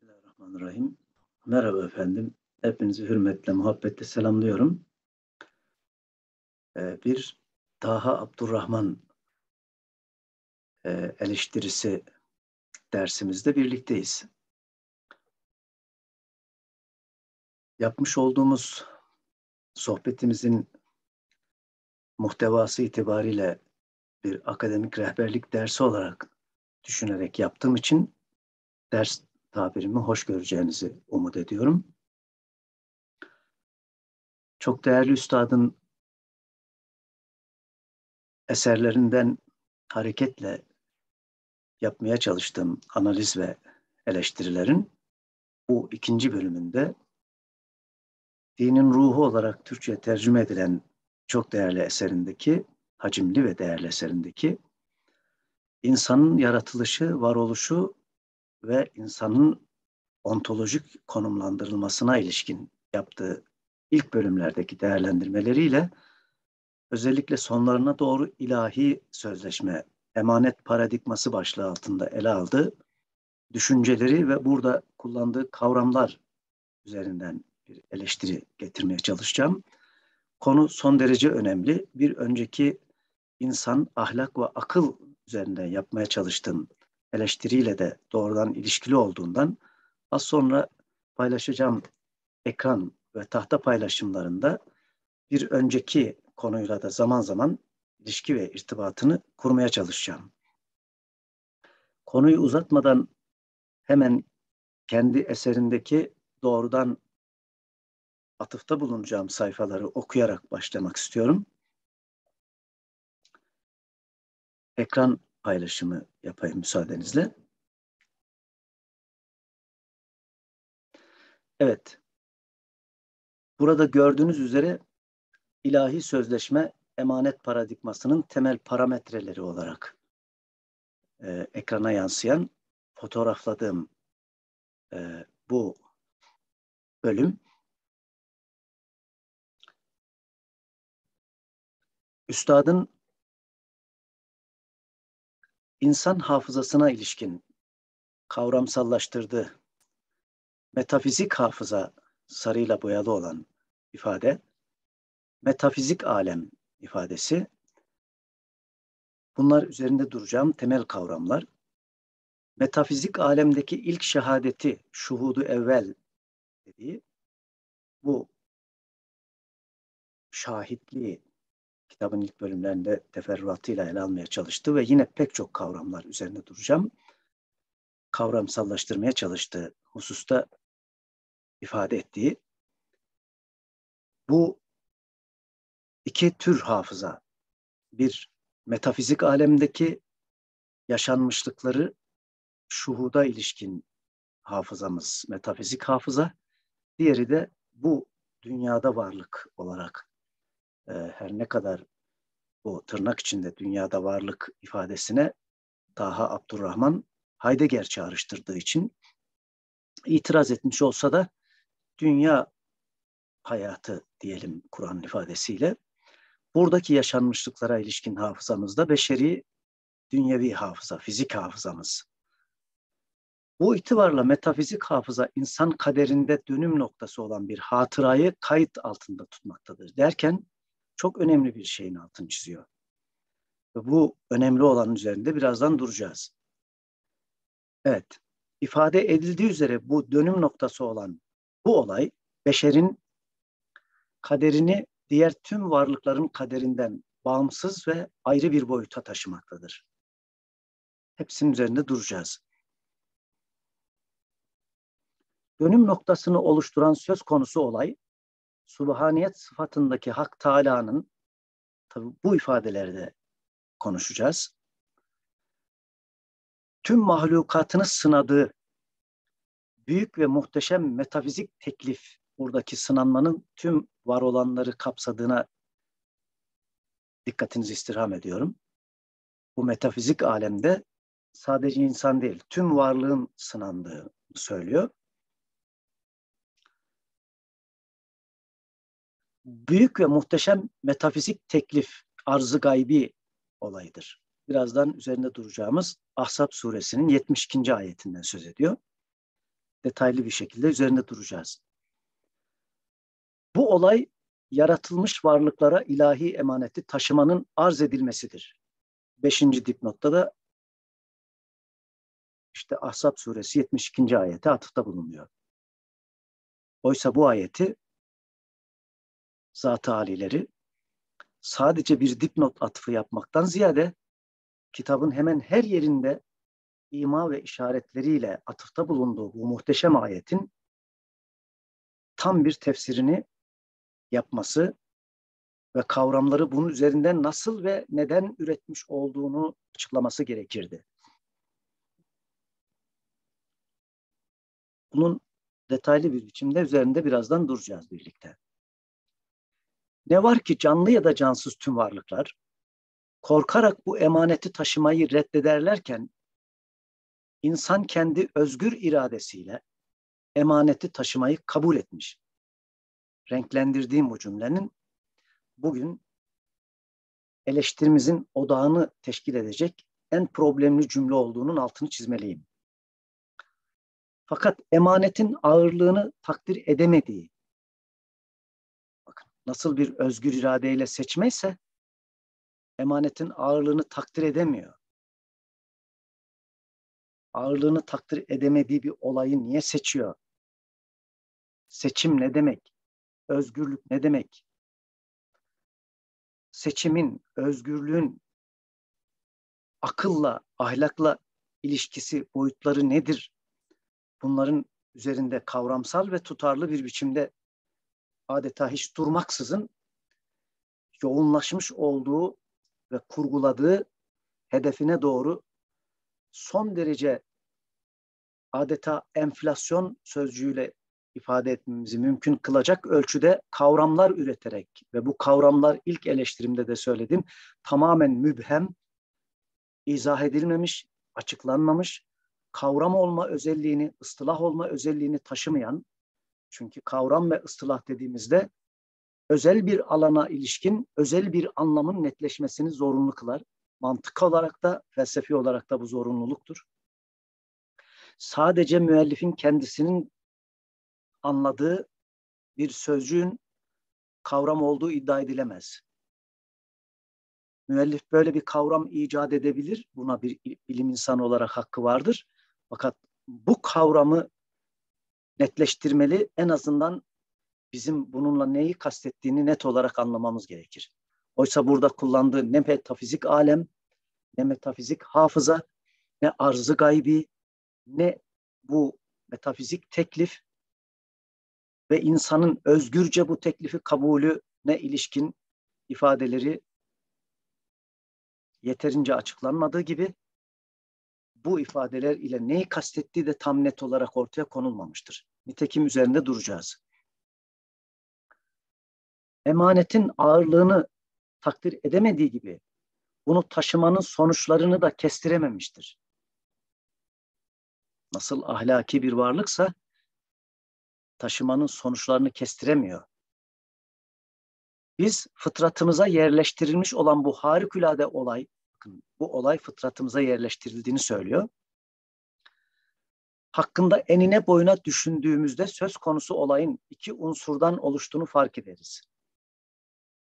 Bismillahirrahmanirrahim. Merhaba efendim. Hepinizi hürmetle, muhabbetle selamlıyorum. Ee, bir Taha Abdurrahman e, eleştirisi dersimizde birlikteyiz. Yapmış olduğumuz sohbetimizin muhtevası itibariyle bir akademik rehberlik dersi olarak düşünerek yaptığım için ders tabirimi hoş göreceğinizi umut ediyorum. Çok değerli üstadın eserlerinden hareketle yapmaya çalıştığım analiz ve eleştirilerin bu ikinci bölümünde dinin ruhu olarak Türkçe'ye tercüme edilen çok değerli eserindeki, hacimli ve değerli eserindeki insanın yaratılışı, varoluşu ve insanın ontolojik konumlandırılmasına ilişkin yaptığı ilk bölümlerdeki değerlendirmeleriyle özellikle sonlarına doğru ilahi sözleşme, emanet paradigması başlığı altında ele aldığı düşünceleri ve burada kullandığı kavramlar üzerinden bir eleştiri getirmeye çalışacağım. Konu son derece önemli. Bir önceki insan, ahlak ve akıl üzerinden yapmaya çalıştığım eleştiriyle de doğrudan ilişkili olduğundan az sonra paylaşacağım ekran ve tahta paylaşımlarında bir önceki konuyla da zaman zaman ilişki ve irtibatını kurmaya çalışacağım. Konuyu uzatmadan hemen kendi eserindeki doğrudan atıfta bulunacağım sayfaları okuyarak başlamak istiyorum. Ekran paylaşımı yapayım müsaadenizle. Evet. Burada gördüğünüz üzere ilahi sözleşme emanet paradigmasının temel parametreleri olarak e, ekrana yansıyan fotoğrafladığım e, bu bölüm Üstadın insan hafızasına ilişkin kavramsallaştırdığı metafizik hafıza sarıyla boyalı olan ifade, metafizik alem ifadesi. Bunlar üzerinde duracağım temel kavramlar. Metafizik alemdeki ilk şehadeti, şuhudu evvel dediği bu şahitliği kitabın ilk bölümlerinde teferruatıyla ele almaya çalıştı ve yine pek çok kavramlar üzerinde duracağım. Kavramsallaştırmaya çalıştığı hususta ifade ettiği bu iki tür hafıza. Bir metafizik alemdeki yaşanmışlıkları şuhuda ilişkin hafızamız, metafizik hafıza. Diğeri de bu dünyada varlık olarak e, her ne kadar bu tırnak içinde dünyada varlık ifadesine Taha Abdurrahman Heidegger çağrıştırdığı için itiraz etmiş olsa da dünya hayatı diyelim Kur'an ifadesiyle buradaki yaşanmışlıklara ilişkin hafızamızda beşeri dünyevi hafıza, fizik hafızamız. Bu itibarla metafizik hafıza insan kaderinde dönüm noktası olan bir hatırayı kayıt altında tutmaktadır derken çok önemli bir şeyin altını çiziyor. Ve bu önemli olan üzerinde birazdan duracağız. Evet, ifade edildiği üzere bu dönüm noktası olan bu olay beşerin kaderini diğer tüm varlıkların kaderinden bağımsız ve ayrı bir boyuta taşımaktadır. Hepsinin üzerinde duracağız. Dönüm noktasını oluşturan söz konusu olay subhaniyet sıfatındaki Hak Teala'nın tabi bu ifadelerde konuşacağız. Tüm mahlukatını sınadığı büyük ve muhteşem metafizik teklif buradaki sınanmanın tüm var olanları kapsadığına dikkatinizi istirham ediyorum. Bu metafizik alemde sadece insan değil, tüm varlığın sınandığı söylüyor. Büyük ve muhteşem metafizik teklif, arzı gaybi olayıdır. Birazdan üzerinde duracağımız Ahzab suresinin 72. ayetinden söz ediyor. detaylı bir şekilde üzerinde duracağız. Bu olay yaratılmış varlıklara ilahi emaneti taşımanın arz edilmesidir. Beşinci dipnotta da işte Ahzab suresi 72. ayete atıfta bulunuyor. Oysa bu ayeti zat alileri sadece bir dipnot atıfı yapmaktan ziyade kitabın hemen her yerinde ima ve işaretleriyle atıfta bulunduğu bu muhteşem ayetin tam bir tefsirini yapması ve kavramları bunun üzerinden nasıl ve neden üretmiş olduğunu açıklaması gerekirdi. Bunun detaylı bir biçimde üzerinde birazdan duracağız birlikte. Ne var ki canlı ya da cansız tüm varlıklar korkarak bu emaneti taşımayı reddederlerken insan kendi özgür iradesiyle emaneti taşımayı kabul etmiş. Renklendirdiğim bu cümlenin bugün eleştirimizin odağını teşkil edecek en problemli cümle olduğunun altını çizmeliyim. Fakat emanetin ağırlığını takdir edemediği, nasıl bir özgür iradeyle seçmeyse emanetin ağırlığını takdir edemiyor. Ağırlığını takdir edemediği bir olayı niye seçiyor? Seçim ne demek? Özgürlük ne demek? Seçimin, özgürlüğün akılla, ahlakla ilişkisi, boyutları nedir? Bunların üzerinde kavramsal ve tutarlı bir biçimde adeta hiç durmaksızın yoğunlaşmış olduğu ve kurguladığı hedefine doğru son derece adeta enflasyon sözcüğüyle ifade etmemizi mümkün kılacak ölçüde kavramlar üreterek ve bu kavramlar ilk eleştirimde de söyledim tamamen mübhem, izah edilmemiş, açıklanmamış, kavram olma özelliğini, ıstılah olma özelliğini taşımayan çünkü kavram ve ıstılah dediğimizde özel bir alana ilişkin özel bir anlamın netleşmesini zorunlu kılar. Mantık olarak da felsefi olarak da bu zorunluluktur. Sadece müellifin kendisinin anladığı bir sözcüğün kavram olduğu iddia edilemez. Müellif böyle bir kavram icat edebilir. Buna bir bilim insanı olarak hakkı vardır. Fakat bu kavramı netleştirmeli en azından bizim bununla neyi kastettiğini net olarak anlamamız gerekir. Oysa burada kullandığı ne metafizik alem, ne metafizik hafıza, ne arzı gaybi, ne bu metafizik teklif ve insanın özgürce bu teklifi kabulü ne ilişkin ifadeleri yeterince açıklanmadığı gibi bu ifadeler ile neyi kastettiği de tam net olarak ortaya konulmamıştır. Nitekim üzerinde duracağız emanetin ağırlığını takdir edemediği gibi bunu taşımanın sonuçlarını da kestirememiştir. Nasıl ahlaki bir varlıksa taşımanın sonuçlarını kestiremiyor. Biz fıtratımıza yerleştirilmiş olan bu harikulade olay, bakın bu olay fıtratımıza yerleştirildiğini söylüyor. Hakkında enine boyuna düşündüğümüzde söz konusu olayın iki unsurdan oluştuğunu fark ederiz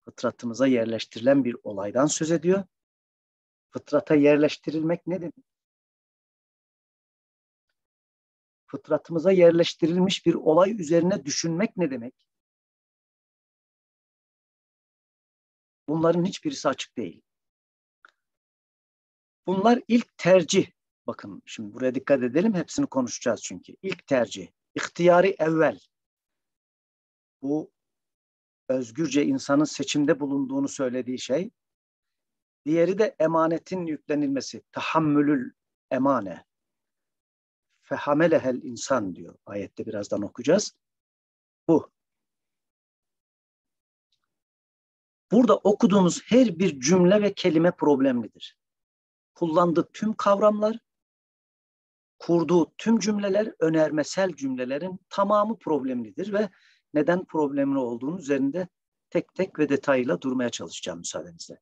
fıtratımıza yerleştirilen bir olaydan söz ediyor. Fıtrata yerleştirilmek ne demek? Fıtratımıza yerleştirilmiş bir olay üzerine düşünmek ne demek? Bunların hiçbirisi açık değil. Bunlar ilk tercih. Bakın şimdi buraya dikkat edelim. Hepsini konuşacağız çünkü. İlk tercih. İhtiyari evvel. Bu özgürce insanın seçimde bulunduğunu söylediği şey. Diğeri de emanetin yüklenilmesi. Tahammülül emane. Fehamelehel insan diyor. Ayette birazdan okuyacağız. Bu. Burada okuduğumuz her bir cümle ve kelime problemlidir. Kullandığı tüm kavramlar, kurduğu tüm cümleler, önermesel cümlelerin tamamı problemlidir ve neden problemli olduğunu üzerinde tek tek ve detayla durmaya çalışacağım müsaadenizle.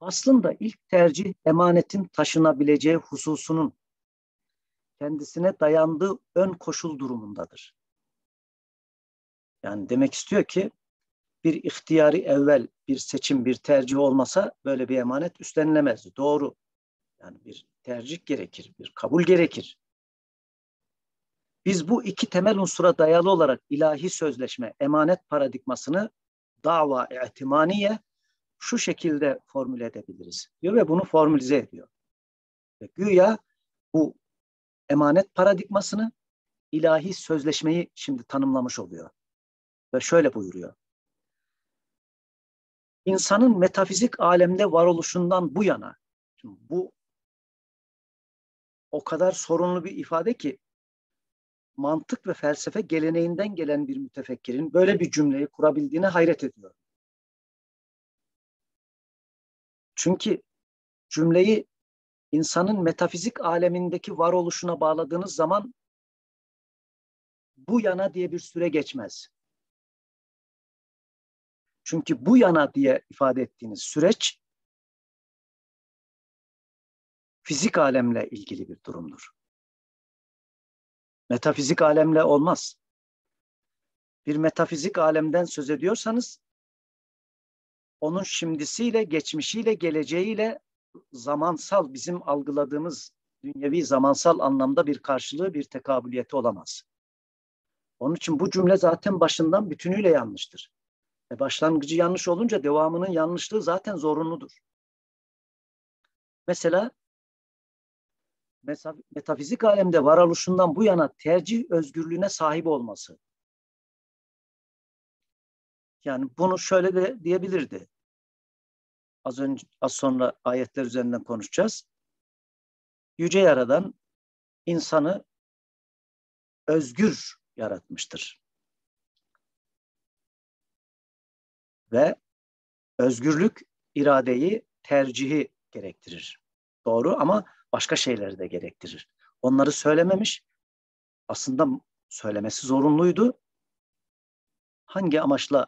Aslında ilk tercih emanetin taşınabileceği hususunun kendisine dayandığı ön koşul durumundadır. Yani demek istiyor ki bir ihtiyari evvel bir seçim, bir tercih olmasa böyle bir emanet üstlenilemez. Doğru. Yani bir tercih gerekir, bir kabul gerekir. Biz bu iki temel unsura dayalı olarak ilahi sözleşme, emanet paradigmasını dava ihtimaniye şu şekilde formüle edebiliriz diyor ve bunu formülize ediyor. Ve güya bu emanet paradigmasını ilahi sözleşmeyi şimdi tanımlamış oluyor. Ve şöyle buyuruyor. İnsanın metafizik alemde varoluşundan bu yana, şimdi bu o kadar sorunlu bir ifade ki mantık ve felsefe geleneğinden gelen bir mütefekkirin böyle bir cümleyi kurabildiğine hayret ediyorum. Çünkü cümleyi insanın metafizik alemindeki varoluşuna bağladığınız zaman bu yana diye bir süre geçmez. Çünkü bu yana diye ifade ettiğiniz süreç fizik alemle ilgili bir durumdur. Metafizik alemle olmaz. Bir metafizik alemden söz ediyorsanız onun şimdisiyle, geçmişiyle, geleceğiyle zamansal bizim algıladığımız dünyevi zamansal anlamda bir karşılığı, bir tekabüliyeti olamaz. Onun için bu cümle zaten başından bütünüyle yanlıştır. E başlangıcı yanlış olunca devamının yanlışlığı zaten zorunludur. Mesela metafizik alemde varoluşundan bu yana tercih özgürlüğüne sahip olması. Yani bunu şöyle de diyebilirdi. Az önce az sonra ayetler üzerinden konuşacağız. Yüce Yaradan insanı özgür yaratmıştır. Ve özgürlük iradeyi, tercihi gerektirir. Doğru ama başka şeyleri de gerektirir. Onları söylememiş. Aslında söylemesi zorunluydu. Hangi amaçla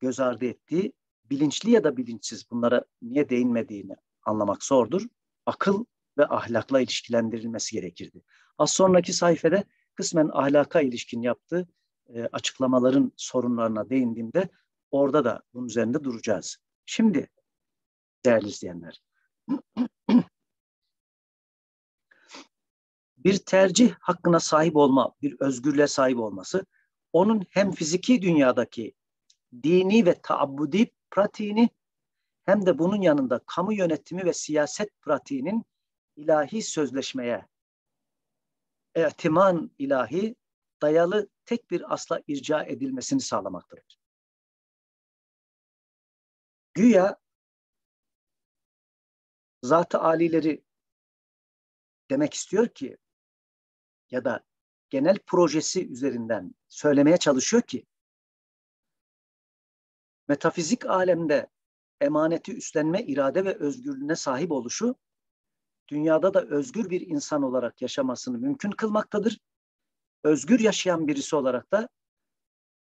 göz ardı ettiği bilinçli ya da bilinçsiz bunlara niye değinmediğini anlamak zordur. Akıl ve ahlakla ilişkilendirilmesi gerekirdi. Az sonraki sayfada kısmen ahlaka ilişkin yaptığı e, açıklamaların sorunlarına değindiğimde orada da bunun üzerinde duracağız. Şimdi değerli izleyenler bir tercih hakkına sahip olma, bir özgürlüğe sahip olması onun hem fiziki dünyadaki dini ve taabbudi pratiğini hem de bunun yanında kamu yönetimi ve siyaset pratiğinin ilahi sözleşmeye ehtiman ilahi dayalı tek bir asla irca edilmesini sağlamaktadır. Güya zat-ı alileri demek istiyor ki ya da genel projesi üzerinden söylemeye çalışıyor ki metafizik alemde emaneti üstlenme irade ve özgürlüğüne sahip oluşu dünyada da özgür bir insan olarak yaşamasını mümkün kılmaktadır. Özgür yaşayan birisi olarak da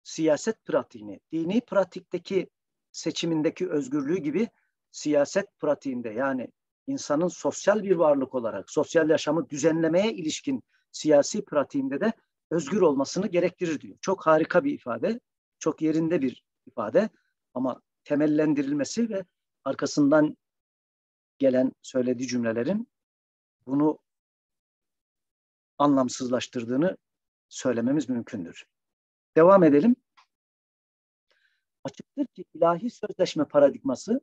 siyaset pratiğini, dini pratikteki seçimindeki özgürlüğü gibi siyaset pratiğinde yani insanın sosyal bir varlık olarak sosyal yaşamı düzenlemeye ilişkin siyasi pratiğinde de özgür olmasını gerektirir diyor. Çok harika bir ifade, çok yerinde bir ifade ama temellendirilmesi ve arkasından gelen söylediği cümlelerin bunu anlamsızlaştırdığını söylememiz mümkündür. Devam edelim. Açıktır ki ilahi sözleşme paradigması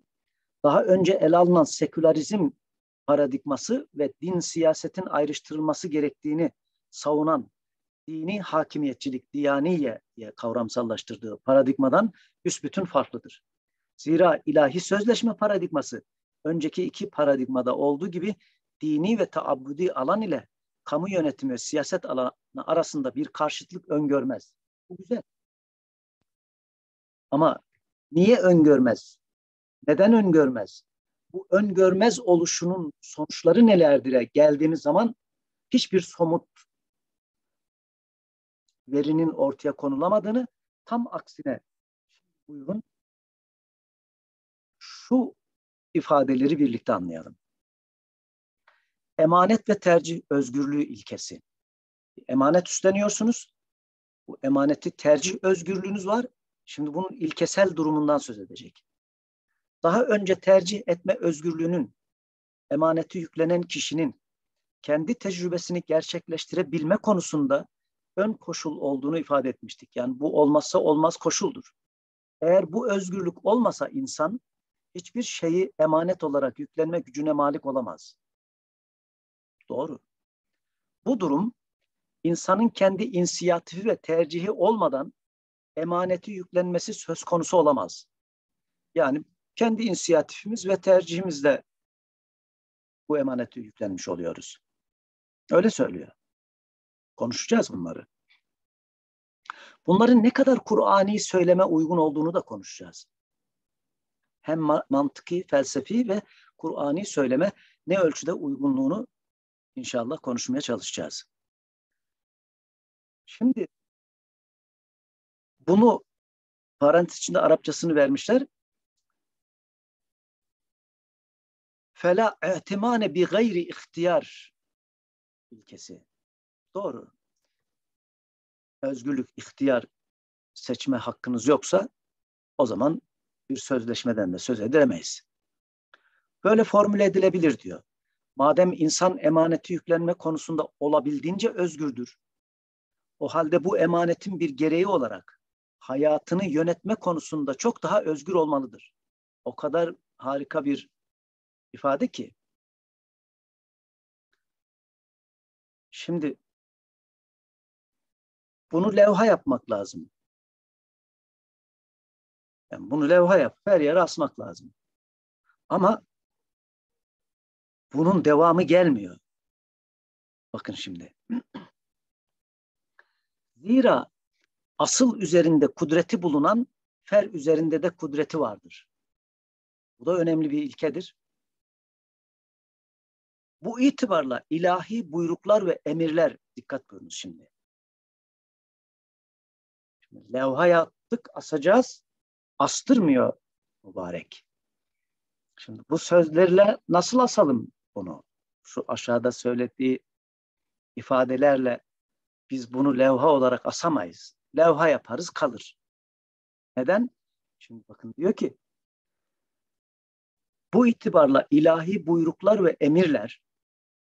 daha önce ele alınan sekülerizm paradigması ve din siyasetin ayrıştırılması gerektiğini savunan dini hakimiyetçilik, diyaniye kavramsallaştırdığı paradigmadan büsbütün farklıdır. Zira ilahi sözleşme paradigması önceki iki paradigmada olduğu gibi dini ve taabbudi alan ile kamu yönetimi ve siyaset alanı arasında bir karşıtlık öngörmez. Bu güzel. Ama niye öngörmez? Neden öngörmez? Bu öngörmez oluşunun sonuçları nelerdir geldiğimiz zaman hiçbir somut verinin ortaya konulamadığını tam aksine buyurun şu ifadeleri birlikte anlayalım. emanet ve tercih özgürlüğü ilkesi. Emanet üstleniyorsunuz. Bu emaneti tercih özgürlüğünüz var. Şimdi bunun ilkesel durumundan söz edecek. Daha önce tercih etme özgürlüğünün emaneti yüklenen kişinin kendi tecrübesini gerçekleştirebilme konusunda ön koşul olduğunu ifade etmiştik. Yani bu olmazsa olmaz koşuldur. Eğer bu özgürlük olmasa insan hiçbir şeyi emanet olarak yüklenme gücüne malik olamaz. Doğru. Bu durum insanın kendi inisiyatifi ve tercihi olmadan emaneti yüklenmesi söz konusu olamaz. Yani kendi inisiyatifimiz ve tercihimizle bu emaneti yüklenmiş oluyoruz. Öyle söylüyor. Konuşacağız bunları. Bunların ne kadar Kur'ani söyleme uygun olduğunu da konuşacağız. Hem mantıki, felsefi ve Kur'ani söyleme ne ölçüde uygunluğunu inşallah konuşmaya çalışacağız. Şimdi bunu parantez içinde Arapçasını vermişler. Fela ihtimane bi gayri ihtiyar ilkesi. Doğru. Özgürlük, ihtiyar seçme hakkınız yoksa o zaman bir sözleşmeden de söz edemeyiz. Böyle formüle edilebilir diyor. Madem insan emaneti yüklenme konusunda olabildiğince özgürdür, o halde bu emanetin bir gereği olarak hayatını yönetme konusunda çok daha özgür olmalıdır. O kadar harika bir ifade ki. Şimdi bunu levha yapmak lazım. Yani bunu levha yap, her yere asmak lazım. Ama bunun devamı gelmiyor. Bakın şimdi. Zira asıl üzerinde kudreti bulunan fer üzerinde de kudreti vardır. Bu da önemli bir ilkedir. Bu itibarla ilahi buyruklar ve emirler dikkat buyurunuz şimdi. Levha yaptık asacağız astırmıyor mübarek. Şimdi bu sözlerle nasıl asalım bunu? Şu aşağıda söylediği ifadelerle biz bunu levha olarak asamayız. Levha yaparız kalır. Neden? Şimdi bakın diyor ki bu itibarla ilahi buyruklar ve emirler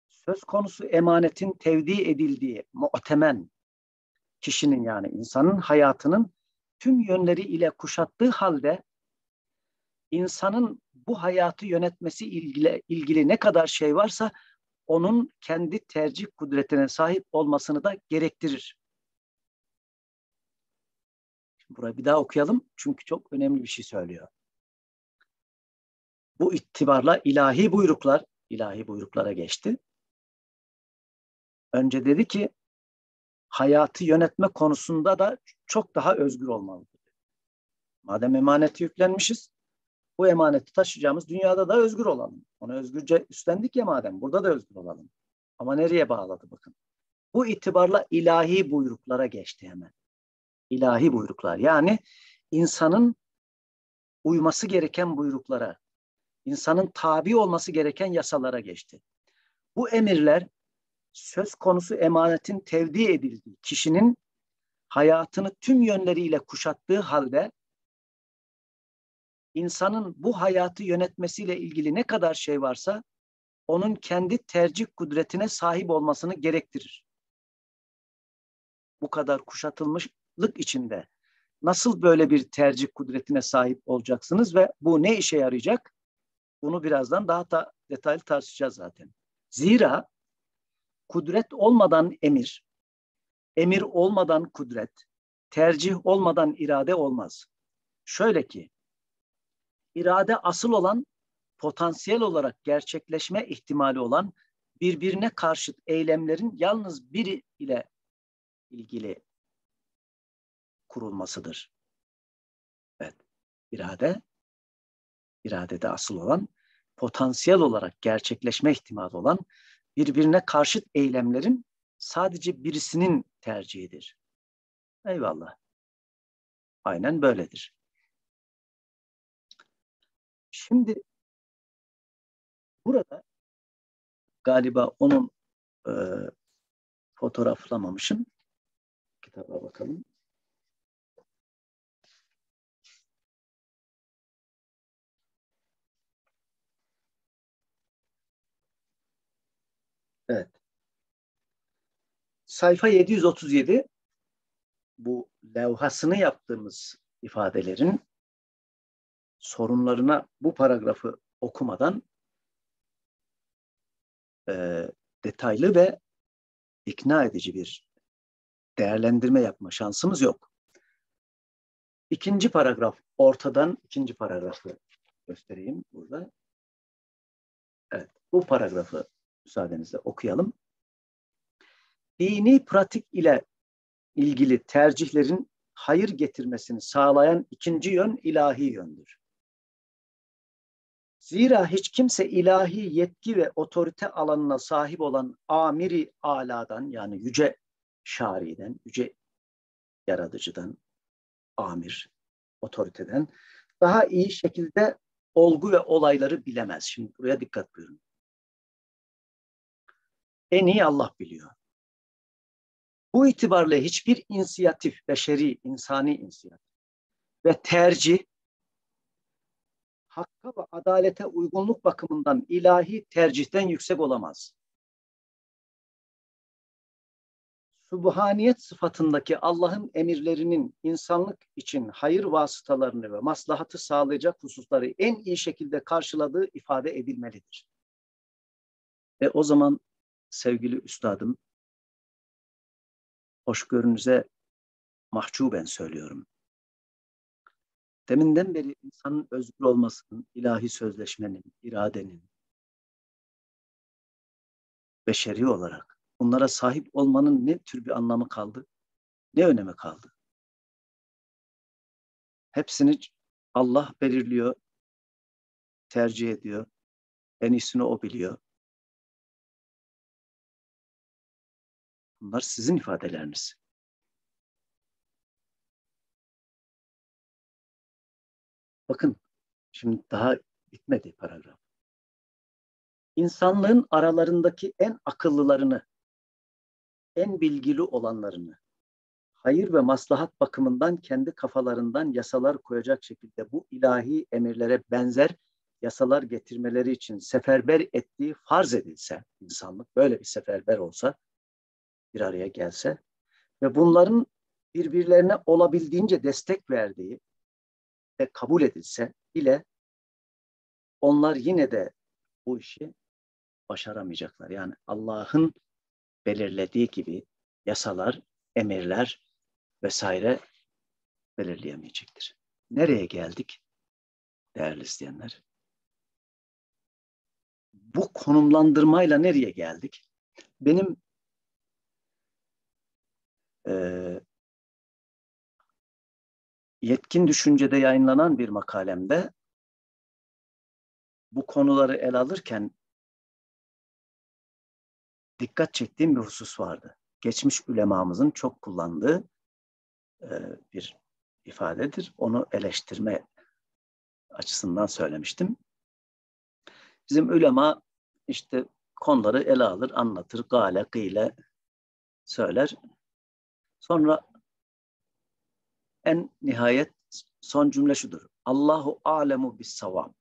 söz konusu emanetin tevdi edildiği muhtemen kişinin yani insanın hayatının tüm yönleri ile kuşattığı halde insanın bu hayatı yönetmesi ilgili, ilgili ne kadar şey varsa onun kendi tercih kudretine sahip olmasını da gerektirir. Burayı bir daha okuyalım çünkü çok önemli bir şey söylüyor. Bu itibarla ilahi buyruklar, ilahi buyruklara geçti. Önce dedi ki hayatı yönetme konusunda da çok daha özgür olmalıdır. Madem emaneti yüklenmişiz, bu emaneti taşıyacağımız dünyada da özgür olalım. Onu özgürce üstlendik ya madem, burada da özgür olalım. Ama nereye bağladı bakın. Bu itibarla ilahi buyruklara geçti hemen. İlahi buyruklar. Yani insanın uyması gereken buyruklara, insanın tabi olması gereken yasalara geçti. Bu emirler söz konusu emanetin tevdi edildiği kişinin hayatını tüm yönleriyle kuşattığı halde insanın bu hayatı yönetmesiyle ilgili ne kadar şey varsa onun kendi tercih kudretine sahip olmasını gerektirir. Bu kadar kuşatılmışlık içinde nasıl böyle bir tercih kudretine sahip olacaksınız ve bu ne işe yarayacak? Bunu birazdan daha da detaylı tartışacağız zaten. Zira kudret olmadan emir, emir olmadan kudret, tercih olmadan irade olmaz. Şöyle ki, irade asıl olan, potansiyel olarak gerçekleşme ihtimali olan birbirine karşıt eylemlerin yalnız biri ile ilgili kurulmasıdır. Evet, irade, iradede asıl olan, potansiyel olarak gerçekleşme ihtimali olan birbirine karşıt eylemlerin sadece birisinin tercihidir. Eyvallah. Aynen böyledir. Şimdi burada galiba onun e, fotoğraflamamışım. Kitaba bakalım. Evet. Sayfa 737 bu levhasını yaptığımız ifadelerin sorunlarına bu paragrafı okumadan e, detaylı ve ikna edici bir değerlendirme yapma şansımız yok. İkinci paragraf ortadan ikinci paragrafı göstereyim burada. Evet, bu paragrafı müsaadenizle okuyalım. Dini pratik ile ilgili tercihlerin hayır getirmesini sağlayan ikinci yön ilahi yöndür. Zira hiç kimse ilahi yetki ve otorite alanına sahip olan amiri aladan yani yüce şariden, yüce yaratıcıdan, amir, otoriteden daha iyi şekilde olgu ve olayları bilemez. Şimdi buraya dikkat buyurun. En iyi Allah biliyor. Bu itibarla hiçbir inisiyatif, beşeri, insani inisiyatif ve tercih hakka ve adalete uygunluk bakımından ilahi tercihten yüksek olamaz. Subhaniyet sıfatındaki Allah'ın emirlerinin insanlık için hayır vasıtalarını ve maslahatı sağlayacak hususları en iyi şekilde karşıladığı ifade edilmelidir. Ve o zaman sevgili üstadım, hoşgörünüze mahcuben söylüyorum. Deminden beri insanın özgür olmasının, ilahi sözleşmenin, iradenin, beşeri olarak bunlara sahip olmanın ne tür bir anlamı kaldı? Ne önemi kaldı? Hepsini Allah belirliyor, tercih ediyor. En iyisini o biliyor. Bunlar sizin ifadeleriniz. Bakın şimdi daha bitmedi paragraf. İnsanlığın aralarındaki en akıllılarını, en bilgili olanlarını, hayır ve maslahat bakımından kendi kafalarından yasalar koyacak şekilde bu ilahi emirlere benzer yasalar getirmeleri için seferber ettiği farz edilse, insanlık böyle bir seferber olsa, bir araya gelse ve bunların birbirlerine olabildiğince destek verdiği ve kabul edilse bile onlar yine de bu işi başaramayacaklar. Yani Allah'ın belirlediği gibi yasalar, emirler vesaire belirleyemeyecektir. Nereye geldik değerli izleyenler? Bu konumlandırmayla nereye geldik? Benim e, Yetkin Düşünce'de yayınlanan bir makalemde bu konuları el alırken dikkat çektiğim bir husus vardı. Geçmiş ülemamızın çok kullandığı e, bir ifadedir. Onu eleştirme açısından söylemiştim. Bizim ülema işte konuları ele alır, anlatır, gale, gıyle söyler. Sonra en nihayet son cümle şudur. Allahu alemu bis savab.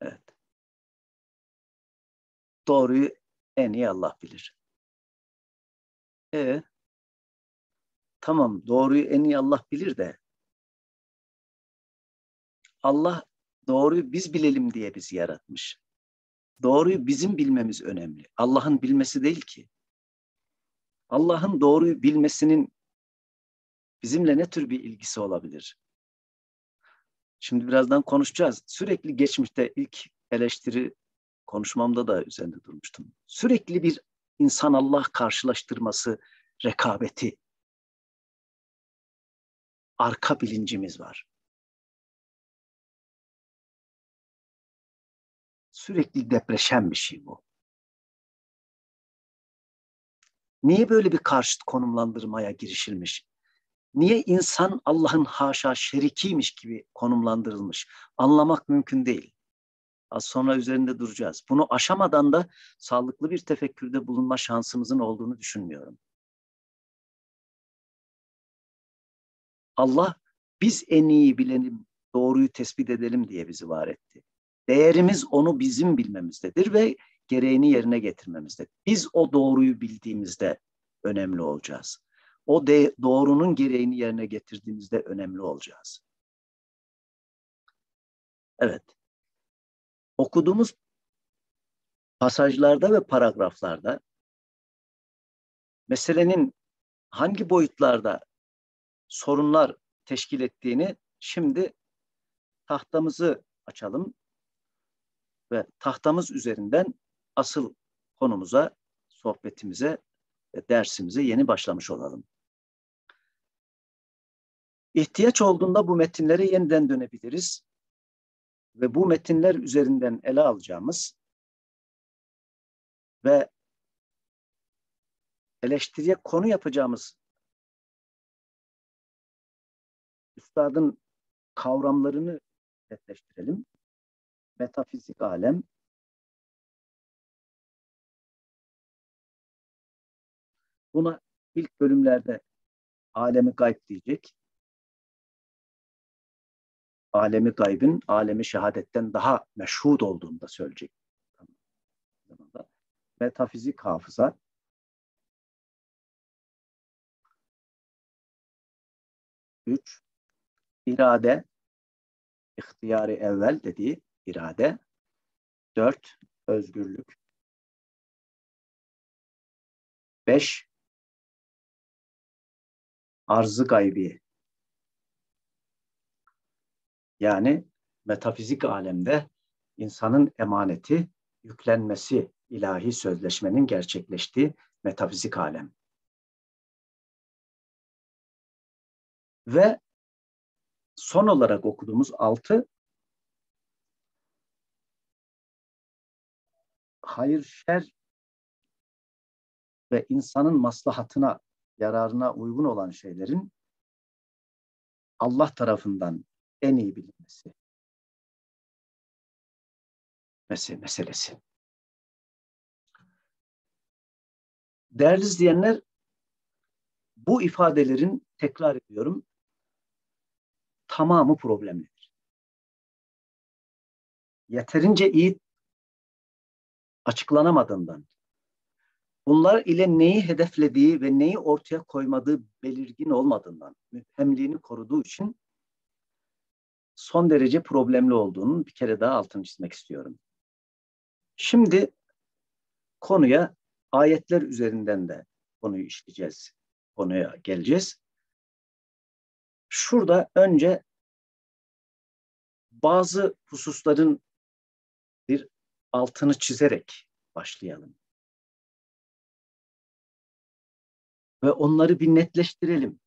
Evet. Doğruyu en iyi Allah bilir. E tamam doğruyu en iyi Allah bilir de Allah doğruyu biz bilelim diye bizi yaratmış. Doğruyu bizim bilmemiz önemli. Allah'ın bilmesi değil ki. Allah'ın doğruyu bilmesinin bizimle ne tür bir ilgisi olabilir? Şimdi birazdan konuşacağız. Sürekli geçmişte ilk eleştiri konuşmamda da üzerinde durmuştum. Sürekli bir insan Allah karşılaştırması, rekabeti, arka bilincimiz var. Sürekli depreşen bir şey bu. Niye böyle bir karşıt konumlandırmaya girişilmiş? Niye insan Allah'ın haşa şerikiymiş gibi konumlandırılmış? Anlamak mümkün değil. Az sonra üzerinde duracağız. Bunu aşamadan da sağlıklı bir tefekkürde bulunma şansımızın olduğunu düşünmüyorum. Allah biz en iyi bilenim, doğruyu tespit edelim diye bizi var etti. Değerimiz onu bizim bilmemizdedir ve gereğini yerine getirmemizdedir. Biz o doğruyu bildiğimizde önemli olacağız. O de, doğrunun gereğini yerine getirdiğimizde önemli olacağız. Evet. Okuduğumuz pasajlarda ve paragraflarda meselenin hangi boyutlarda sorunlar teşkil ettiğini şimdi tahtamızı açalım ve tahtamız üzerinden asıl konumuza, sohbetimize ve dersimize yeni başlamış olalım. İhtiyaç olduğunda bu metinlere yeniden dönebiliriz ve bu metinler üzerinden ele alacağımız ve eleştiriye konu yapacağımız üstadın kavramlarını netleştirelim. Metafizik alem, buna ilk bölümlerde alemi gayb diyecek. Alemi gaybın alemi şehadetten daha meşhud olduğunu da söyleyecek. Metafizik hafıza, üç, irade, ihtiyari evvel dediği irade. Dört, özgürlük. Beş, arzı gaybi. Yani metafizik alemde insanın emaneti, yüklenmesi ilahi sözleşmenin gerçekleştiği metafizik alem. Ve son olarak okuduğumuz altı hayır şer ve insanın maslahatına, yararına uygun olan şeylerin Allah tarafından en iyi bilinmesi meselesi. Değerli izleyenler, bu ifadelerin tekrar ediyorum tamamı problemlidir. Yeterince iyi açıklanamadığından, bunlar ile neyi hedeflediği ve neyi ortaya koymadığı belirgin olmadığından, müphemliğini koruduğu için son derece problemli olduğunun bir kere daha altını çizmek istiyorum. Şimdi konuya ayetler üzerinden de konuyu işleyeceğiz. Konuya geleceğiz. Şurada önce bazı hususların altını çizerek başlayalım. Ve onları bir netleştirelim.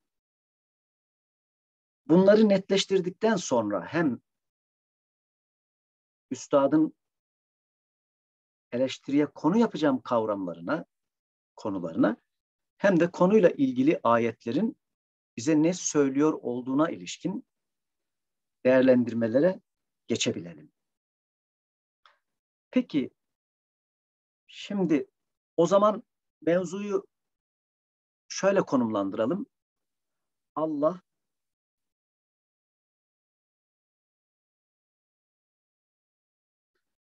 Bunları netleştirdikten sonra hem üstadın eleştiriye konu yapacağım kavramlarına, konularına hem de konuyla ilgili ayetlerin bize ne söylüyor olduğuna ilişkin değerlendirmelere geçebilelim. Peki şimdi o zaman mevzuyu şöyle konumlandıralım. Allah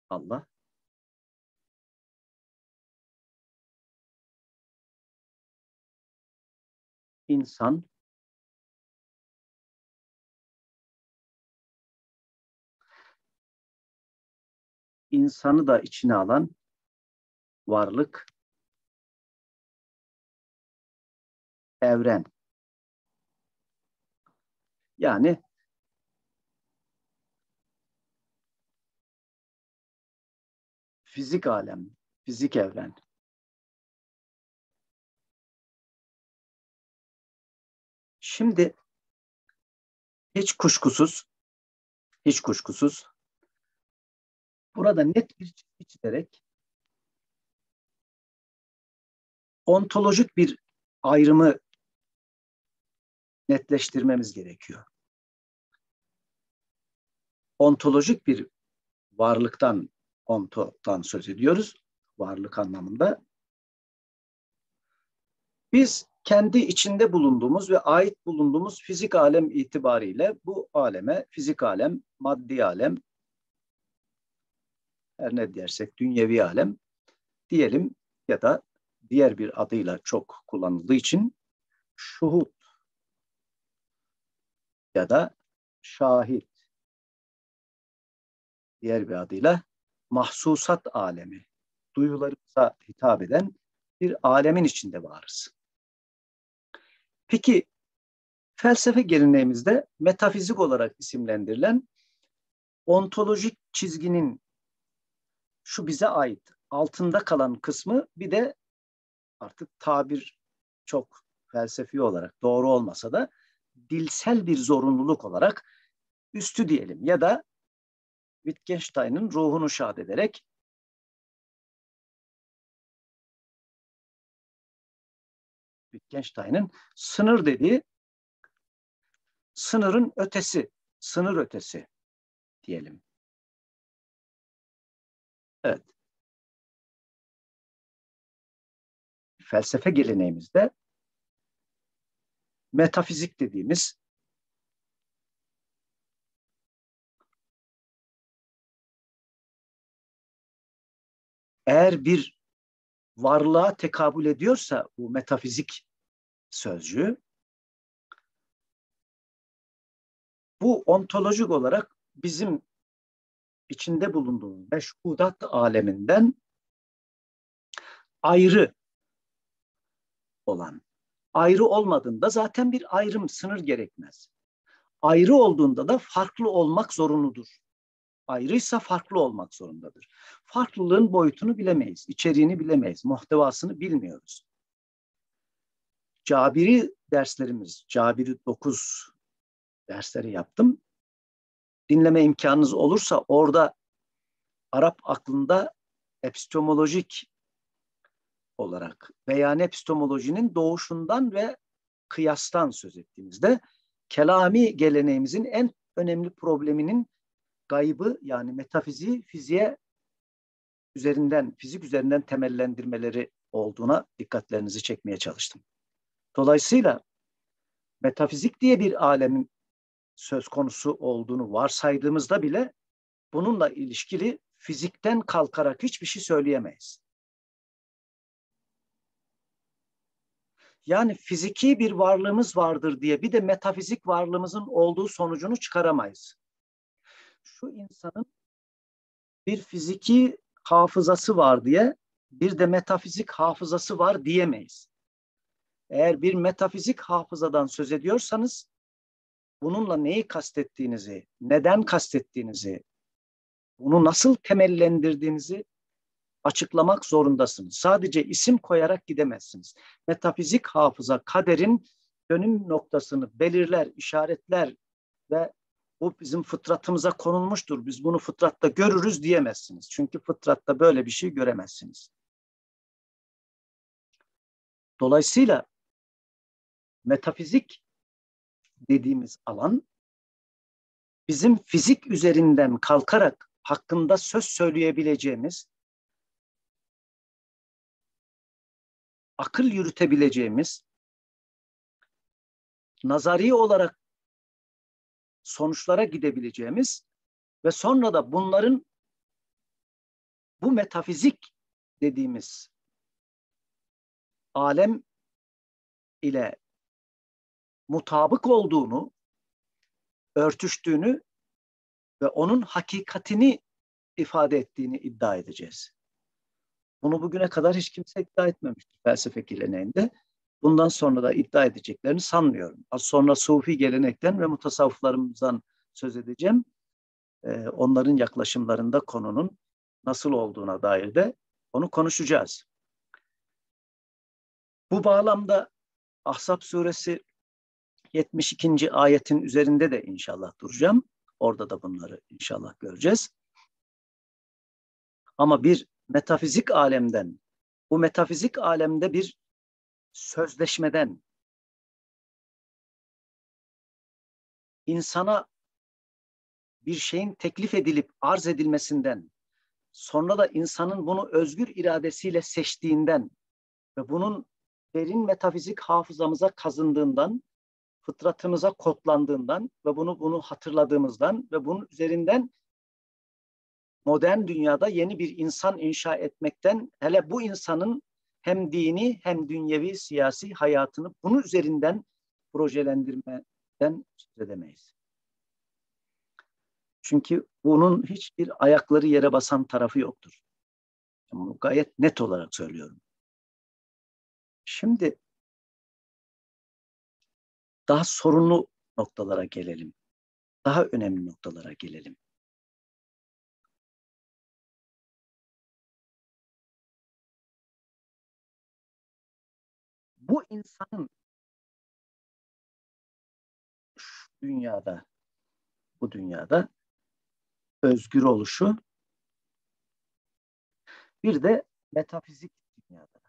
Allah insan insanı da içine alan varlık, evren. Yani fizik alem, fizik evren. Şimdi hiç kuşkusuz, hiç kuşkusuz burada net bir çizgi çizerek ontolojik bir ayrımı netleştirmemiz gerekiyor. Ontolojik bir varlıktan, ontodan söz ediyoruz. Varlık anlamında. Biz kendi içinde bulunduğumuz ve ait bulunduğumuz fizik alem itibariyle bu aleme, fizik alem, maddi alem, her ne dersek dünyevi alem diyelim ya da diğer bir adıyla çok kullanıldığı için şuhut ya da şahit diğer bir adıyla mahsusat alemi duyularımıza hitap eden bir alemin içinde varız. Peki felsefe geleneğimizde metafizik olarak isimlendirilen ontolojik çizginin şu bize ait altında kalan kısmı bir de artık tabir çok felsefi olarak doğru olmasa da dilsel bir zorunluluk olarak üstü diyelim ya da Wittgenstein'ın ruhunu şad ederek Wittgenstein'ın sınır dediği sınırın ötesi, sınır ötesi diyelim. Evet. Felsefe geleneğimizde metafizik dediğimiz eğer bir varlığa tekabül ediyorsa bu metafizik sözcüğü bu ontolojik olarak bizim içinde bulunduğumuz meşhudat aleminden ayrı olan. Ayrı olmadığında zaten bir ayrım, sınır gerekmez. Ayrı olduğunda da farklı olmak zorunludur. Ayrıysa farklı olmak zorundadır. Farklılığın boyutunu bilemeyiz, içeriğini bilemeyiz, muhtevasını bilmiyoruz. Cabiri derslerimiz, Cabiri 9 dersleri yaptım. Dinleme imkanınız olursa orada Arap aklında epistemolojik olarak beyan epistemolojinin doğuşundan ve kıyastan söz ettiğimizde kelami geleneğimizin en önemli probleminin gaybı yani metafiziği fiziğe üzerinden, fizik üzerinden temellendirmeleri olduğuna dikkatlerinizi çekmeye çalıştım. Dolayısıyla metafizik diye bir alemin söz konusu olduğunu varsaydığımızda bile bununla ilişkili fizikten kalkarak hiçbir şey söyleyemeyiz. Yani fiziki bir varlığımız vardır diye bir de metafizik varlığımızın olduğu sonucunu çıkaramayız. Şu insanın bir fiziki hafızası var diye bir de metafizik hafızası var diyemeyiz. Eğer bir metafizik hafızadan söz ediyorsanız bununla neyi kastettiğinizi, neden kastettiğinizi, bunu nasıl temellendirdiğinizi açıklamak zorundasınız. Sadece isim koyarak gidemezsiniz. Metafizik hafıza kaderin dönüm noktasını belirler, işaretler ve bu bizim fıtratımıza konulmuştur. Biz bunu fıtratta görürüz diyemezsiniz. Çünkü fıtratta böyle bir şey göremezsiniz. Dolayısıyla metafizik dediğimiz alan bizim fizik üzerinden kalkarak hakkında söz söyleyebileceğimiz, akıl yürütebileceğimiz, nazari olarak sonuçlara gidebileceğimiz ve sonra da bunların bu metafizik dediğimiz alem ile mutabık olduğunu, örtüştüğünü ve onun hakikatini ifade ettiğini iddia edeceğiz. Bunu bugüne kadar hiç kimse iddia etmemiştir felsefe geleneğinde. Bundan sonra da iddia edeceklerini sanmıyorum. Az sonra Sufi gelenekten ve mutasavvıflarımızdan söz edeceğim. Ee, onların yaklaşımlarında konunun nasıl olduğuna dair de onu konuşacağız. Bu bağlamda Ahzab suresi 72. ayetin üzerinde de inşallah duracağım. Orada da bunları inşallah göreceğiz. Ama bir metafizik alemden, bu metafizik alemde bir sözleşmeden insana bir şeyin teklif edilip arz edilmesinden, sonra da insanın bunu özgür iradesiyle seçtiğinden ve bunun derin metafizik hafızamıza kazındığından, fıtratımıza kodlandığından ve bunu bunu hatırladığımızdan ve bunun üzerinden modern dünyada yeni bir insan inşa etmekten hele bu insanın hem dini hem dünyevi siyasi hayatını bunun üzerinden projelendirmeden söz edemeyiz. Çünkü bunun hiçbir ayakları yere basan tarafı yoktur. Bunu gayet net olarak söylüyorum. Şimdi daha sorunlu noktalara gelelim. Daha önemli noktalara gelelim. Bu insanın şu dünyada bu dünyada özgür oluşu bir de metafizik dünyada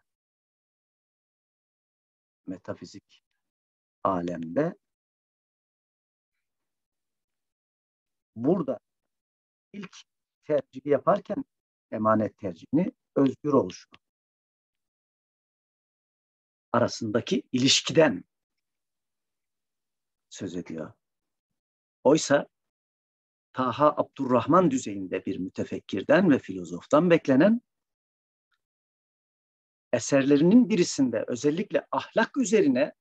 metafizik alemde burada ilk tercihi yaparken emanet tercihini özgür oluşu arasındaki ilişkiden söz ediyor. Oysa Taha Abdurrahman düzeyinde bir mütefekkirden ve filozoftan beklenen eserlerinin birisinde özellikle ahlak üzerine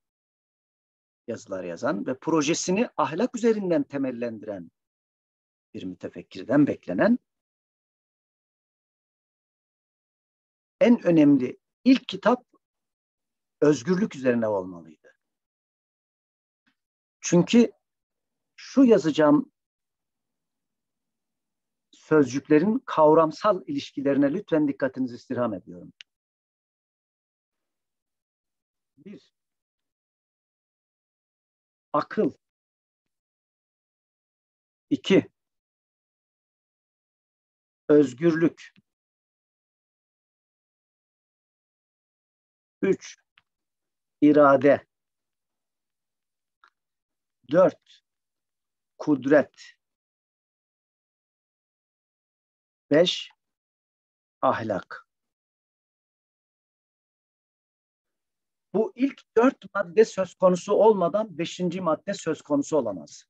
yazılar yazan ve projesini ahlak üzerinden temellendiren bir mütefekkirden beklenen en önemli ilk kitap özgürlük üzerine olmalıydı. Çünkü şu yazacağım sözcüklerin kavramsal ilişkilerine lütfen dikkatinizi istirham ediyorum. Bir, akıl. İki, özgürlük. Üç, irade. Dört, kudret. Beş, ahlak. Bu ilk dört madde söz konusu olmadan beşinci madde söz konusu olamaz.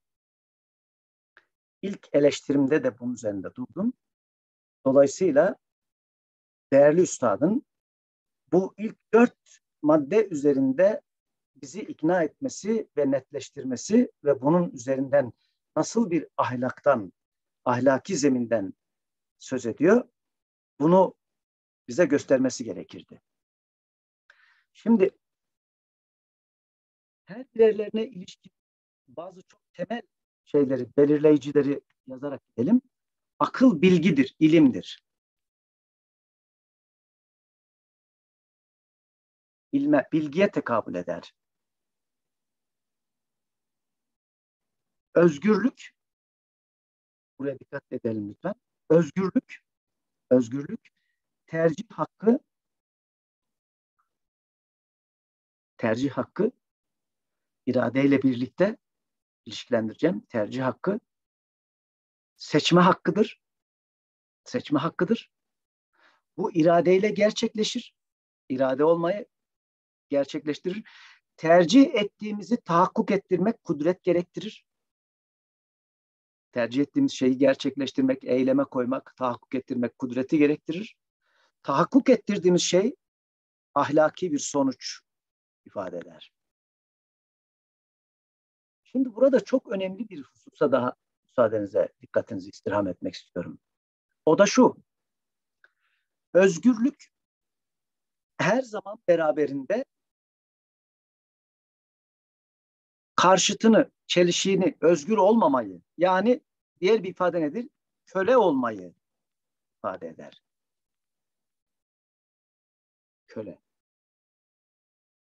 İlk eleştirimde de bunun üzerinde durdum. Dolayısıyla değerli üstadın bu ilk dört madde üzerinde bizi ikna etmesi ve netleştirmesi ve bunun üzerinden nasıl bir ahlaktan, ahlaki zeminden söz ediyor. Bunu bize göstermesi gerekirdi. Şimdi her değerlerine ilişkin bazı çok temel şeyleri, belirleyicileri yazarak gidelim. Akıl bilgidir, ilimdir. İlme, bilgiye tekabül eder. Özgürlük, buraya dikkat edelim lütfen özgürlük, özgürlük, tercih hakkı, tercih hakkı iradeyle birlikte ilişkilendireceğim. Tercih hakkı seçme hakkıdır. Seçme hakkıdır. Bu iradeyle gerçekleşir. İrade olmayı gerçekleştirir. Tercih ettiğimizi tahakkuk ettirmek kudret gerektirir tercih ettiğimiz şeyi gerçekleştirmek, eyleme koymak, tahakkuk ettirmek kudreti gerektirir. Tahakkuk ettirdiğimiz şey ahlaki bir sonuç ifade eder. Şimdi burada çok önemli bir hususa daha müsaadenize dikkatinizi istirham etmek istiyorum. O da şu. Özgürlük her zaman beraberinde karşıtını, çelişiğini, özgür olmamayı yani diğer bir ifade nedir? Köle olmayı ifade eder. Köle.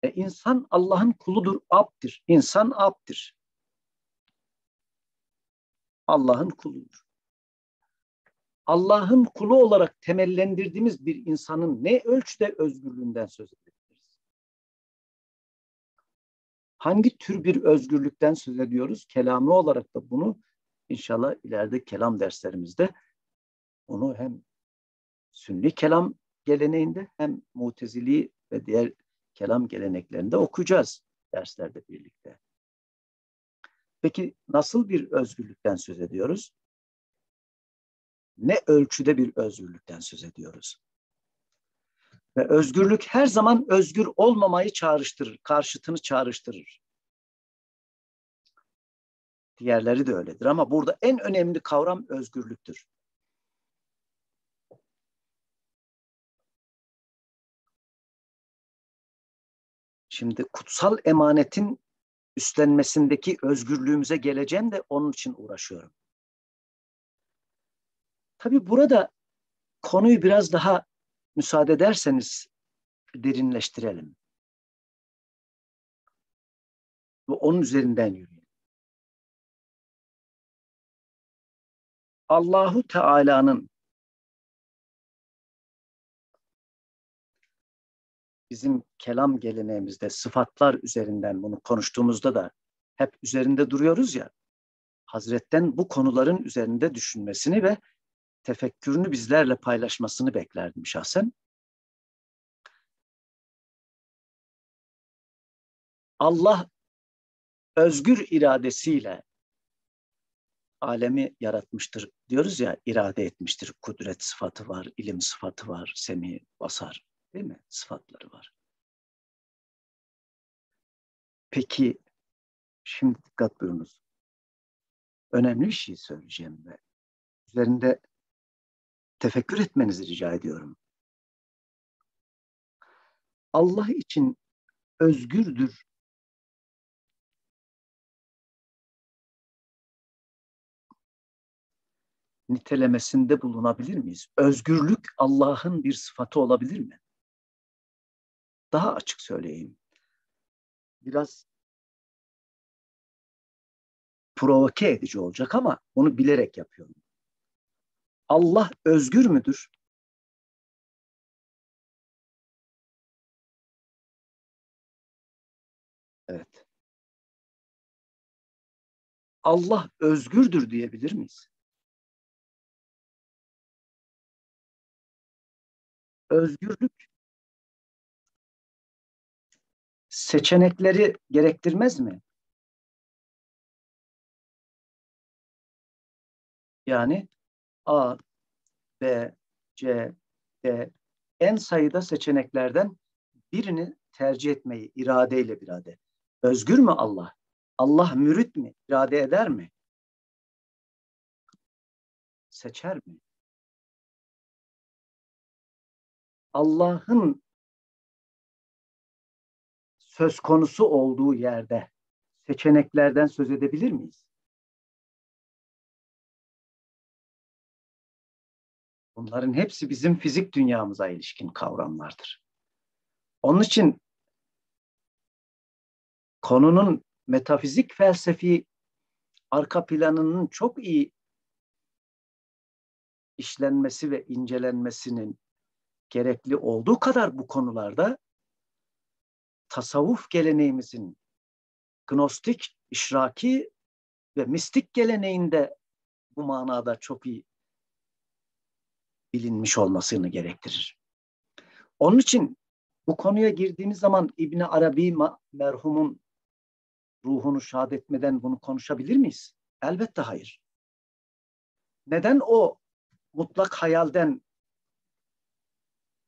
E insan Allah'ın kuludur, abdir. İnsan abdir. Allah'ın kuludur. Allah'ın kulu olarak temellendirdiğimiz bir insanın ne ölçüde özgürlüğünden söz edebiliriz? Hangi tür bir özgürlükten söz ediyoruz? Kelami olarak da bunu inşallah ileride kelam derslerimizde onu hem sünni kelam geleneğinde hem mutezili ve diğer kelam geleneklerinde okuyacağız derslerde birlikte. Peki nasıl bir özgürlükten söz ediyoruz? Ne ölçüde bir özgürlükten söz ediyoruz? Ve özgürlük her zaman özgür olmamayı çağrıştırır, karşıtını çağrıştırır. Diğerleri de öyledir ama burada en önemli kavram özgürlüktür. Şimdi kutsal emanetin üstlenmesindeki özgürlüğümüze geleceğim de onun için uğraşıyorum. Tabii burada konuyu biraz daha müsaade ederseniz derinleştirelim. Ve onun üzerinden yürüyelim. Allahu Teala'nın bizim kelam geleneğimizde sıfatlar üzerinden bunu konuştuğumuzda da hep üzerinde duruyoruz ya. Hazretten bu konuların üzerinde düşünmesini ve tefekkürünü bizlerle paylaşmasını beklerdim şahsen. Allah özgür iradesiyle alemi yaratmıştır diyoruz ya irade etmiştir. Kudret sıfatı var, ilim sıfatı var, semi, basar değil mi? Sıfatları var. Peki şimdi dikkat buyurunuz. Önemli bir şey söyleyeceğim ve üzerinde tefekkür etmenizi rica ediyorum. Allah için özgürdür. Nitelemesinde bulunabilir miyiz? Özgürlük Allah'ın bir sıfatı olabilir mi? Daha açık söyleyeyim. Biraz provoke edici olacak ama bunu bilerek yapıyorum. Allah özgür müdür? Evet. Allah özgürdür diyebilir miyiz? Özgürlük seçenekleri gerektirmez mi? Yani A, B, C, D en sayıda seçeneklerden birini tercih etmeyi iradeyle irade. Özgür mü Allah? Allah mürit mi? İrade eder mi? Seçer mi? Allah'ın söz konusu olduğu yerde seçeneklerden söz edebilir miyiz? Bunların hepsi bizim fizik dünyamıza ilişkin kavramlardır. Onun için konunun metafizik felsefi arka planının çok iyi işlenmesi ve incelenmesinin gerekli olduğu kadar bu konularda tasavvuf geleneğimizin gnostik, işraki ve mistik geleneğinde bu manada çok iyi bilinmiş olmasını gerektirir. Onun için bu konuya girdiğimiz zaman İbn Arabi merhumun ruhunu şad etmeden bunu konuşabilir miyiz? Elbette hayır. Neden o mutlak hayalden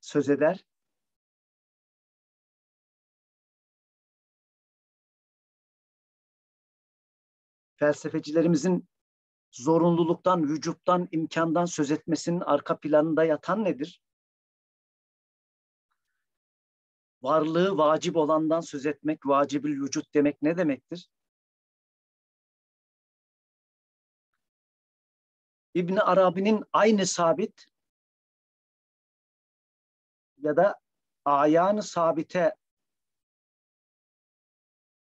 söz eder? Felsefecilerimizin zorunluluktan, vücuttan, imkandan söz etmesinin arka planında yatan nedir? Varlığı vacip olandan söz etmek, vacibül vücut demek ne demektir? İbni Arabi'nin aynı sabit ya da ayanı sabite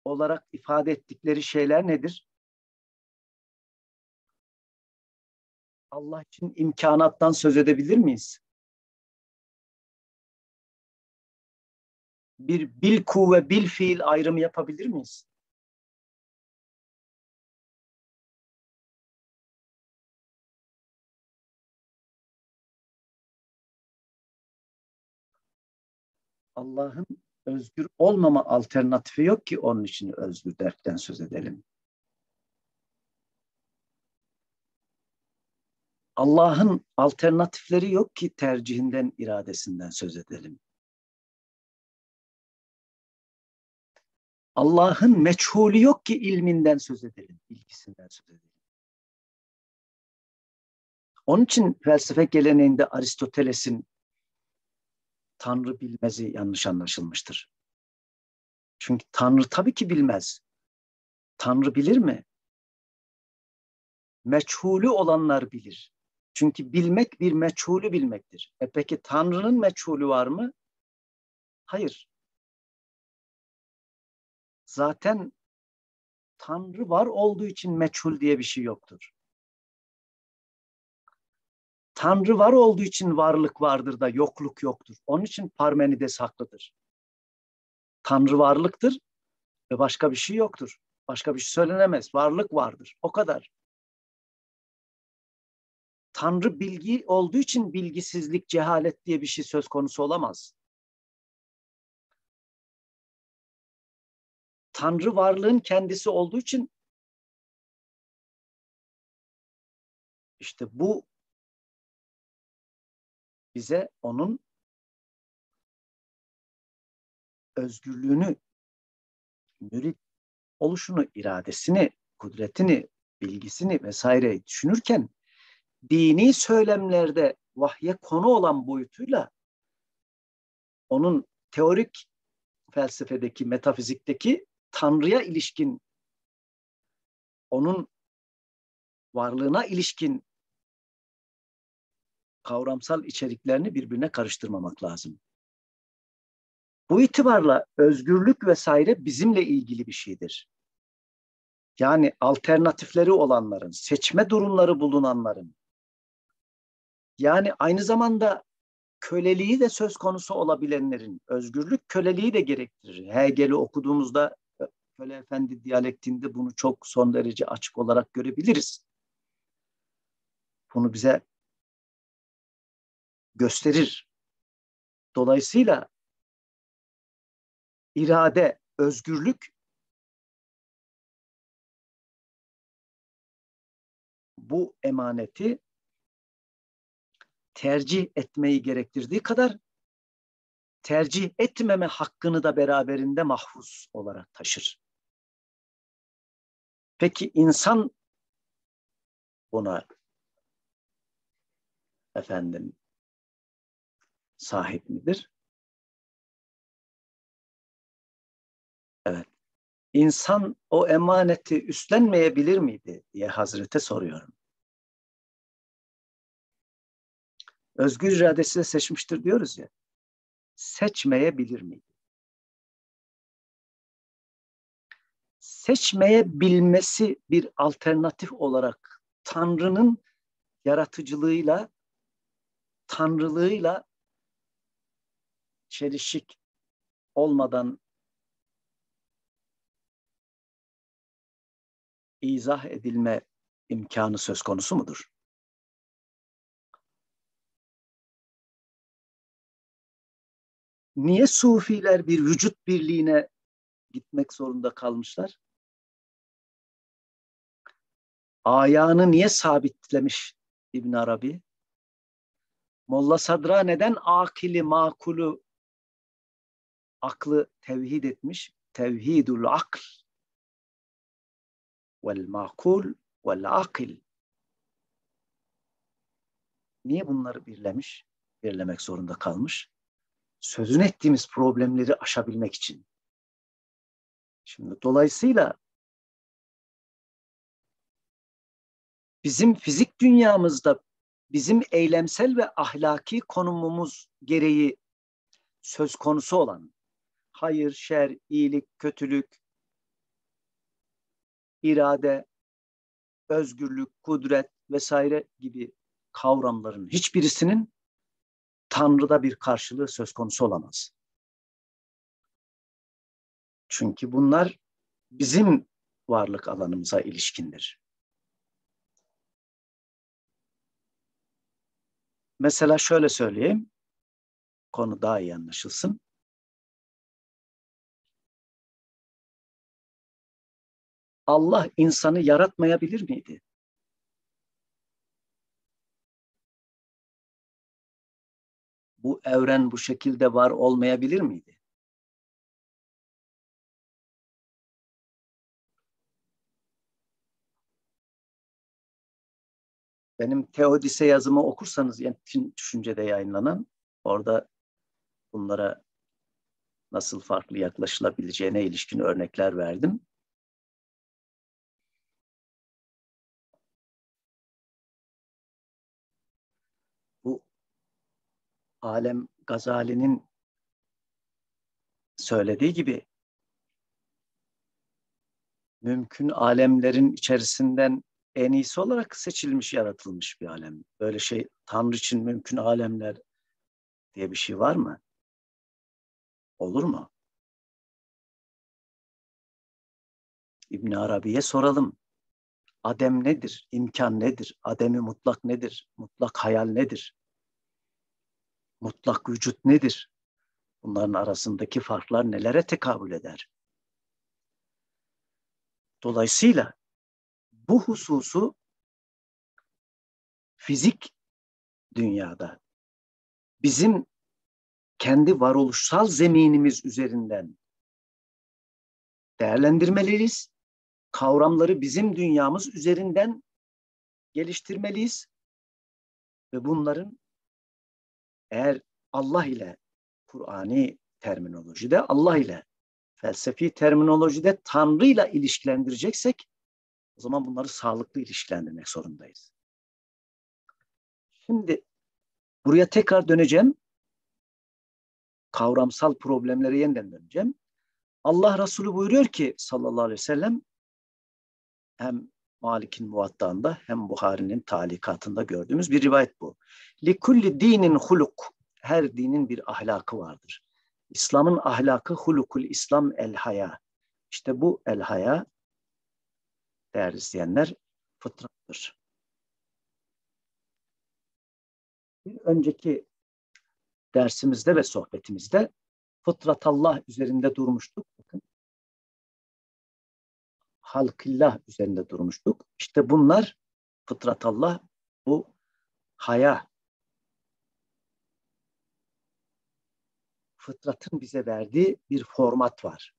olarak ifade ettikleri şeyler nedir? Allah için imkanattan söz edebilir miyiz? Bir bil kuvve bil fiil ayrımı yapabilir miyiz? Allah'ın özgür olmama alternatifi yok ki onun için özgür dertten söz edelim. Allah'ın alternatifleri yok ki tercihinden, iradesinden söz edelim. Allah'ın meçhulü yok ki ilminden söz edelim, bilgisinden söz edelim. Onun için felsefe geleneğinde Aristoteles'in Tanrı bilmezi yanlış anlaşılmıştır. Çünkü Tanrı tabii ki bilmez. Tanrı bilir mi? Meçhulü olanlar bilir. Çünkü bilmek bir meçhulü bilmektir. E peki Tanrı'nın meçhulü var mı? Hayır. Zaten Tanrı var olduğu için meçhul diye bir şey yoktur. Tanrı var olduğu için varlık vardır da yokluk yoktur. Onun için Parmenides haklıdır. Tanrı varlıktır ve başka bir şey yoktur. Başka bir şey söylenemez. Varlık vardır. O kadar. Tanrı bilgi olduğu için bilgisizlik, cehalet diye bir şey söz konusu olamaz. Tanrı varlığın kendisi olduğu için işte bu bize onun özgürlüğünü, mürit oluşunu, iradesini, kudretini, bilgisini vesaire düşünürken dini söylemlerde vahye konu olan boyutuyla onun teorik felsefedeki, metafizikteki Tanrı'ya ilişkin onun varlığına ilişkin kavramsal içeriklerini birbirine karıştırmamak lazım. Bu itibarla özgürlük vesaire bizimle ilgili bir şeydir. Yani alternatifleri olanların, seçme durumları bulunanların, yani aynı zamanda köleliği de söz konusu olabilenlerin, özgürlük köleliği de gerektirir. Hegel'i okuduğumuzda köle efendi diyalektinde bunu çok son derece açık olarak görebiliriz. Bunu bize gösterir. Dolayısıyla irade, özgürlük bu emaneti tercih etmeyi gerektirdiği kadar tercih etmeme hakkını da beraberinde mahfuz olarak taşır. Peki insan buna efendim sahip midir? Evet. İnsan o emaneti üstlenmeyebilir miydi diye Hazrete soruyorum. Özgür iradesiyle seçmiştir diyoruz ya. Seçmeyebilir miydi? Seçmeyebilmesi bir alternatif olarak Tanrı'nın yaratıcılığıyla, tanrılığıyla çelişik olmadan izah edilme imkanı söz konusu mudur? Niye sufiler bir vücut birliğine gitmek zorunda kalmışlar? Ayağını niye sabitlemiş İbn Arabi? Molla Sadra neden akili makulu aklı tevhid etmiş. Tevhidul akl vel makul vel akil. Niye bunları birlemiş? Birlemek zorunda kalmış. Sözün ettiğimiz problemleri aşabilmek için. Şimdi dolayısıyla bizim fizik dünyamızda bizim eylemsel ve ahlaki konumumuz gereği söz konusu olan hayır, şer, iyilik, kötülük, irade, özgürlük, kudret vesaire gibi kavramların hiçbirisinin Tanrı'da bir karşılığı söz konusu olamaz. Çünkü bunlar bizim varlık alanımıza ilişkindir. Mesela şöyle söyleyeyim, konu daha iyi anlaşılsın. Allah insanı yaratmayabilir miydi? Bu evren bu şekilde var olmayabilir miydi? Benim Teodise yazımı okursanız Yetkin Düşünce'de yayınlanan orada bunlara nasıl farklı yaklaşılabileceğine ilişkin örnekler verdim. Alem Gazali'nin söylediği gibi mümkün alemlerin içerisinden en iyisi olarak seçilmiş, yaratılmış bir alem. Böyle şey Tanrı için mümkün alemler diye bir şey var mı? Olur mu? İbn Arabi'ye soralım. Adem nedir? İmkan nedir? Ademi mutlak nedir? Mutlak hayal nedir? Mutlak vücut nedir? Bunların arasındaki farklar nelere tekabül eder? Dolayısıyla bu hususu fizik dünyada bizim kendi varoluşsal zeminimiz üzerinden değerlendirmeliyiz. Kavramları bizim dünyamız üzerinden geliştirmeliyiz. Ve bunların eğer Allah ile Kur'ani terminolojide Allah ile felsefi terminolojide Tanrı ile ilişkilendireceksek o zaman bunları sağlıklı ilişkilendirmek zorundayız. Şimdi buraya tekrar döneceğim. Kavramsal problemlere yeniden döneceğim. Allah Resulü buyuruyor ki sallallahu aleyhi ve sellem hem Malik'in muvattağında hem Buhari'nin talikatında gördüğümüz bir rivayet bu. Likulli dinin huluk. Her dinin bir ahlakı vardır. İslam'ın ahlakı hulukul İslam el haya. İşte bu el haya değerli izleyenler fıtrattır. Bir önceki dersimizde ve sohbetimizde fıtratallah üzerinde durmuştuk. Halkillah üzerinde durmuştuk. İşte bunlar fıtratallah bu haya fıtratın bize verdiği bir format var.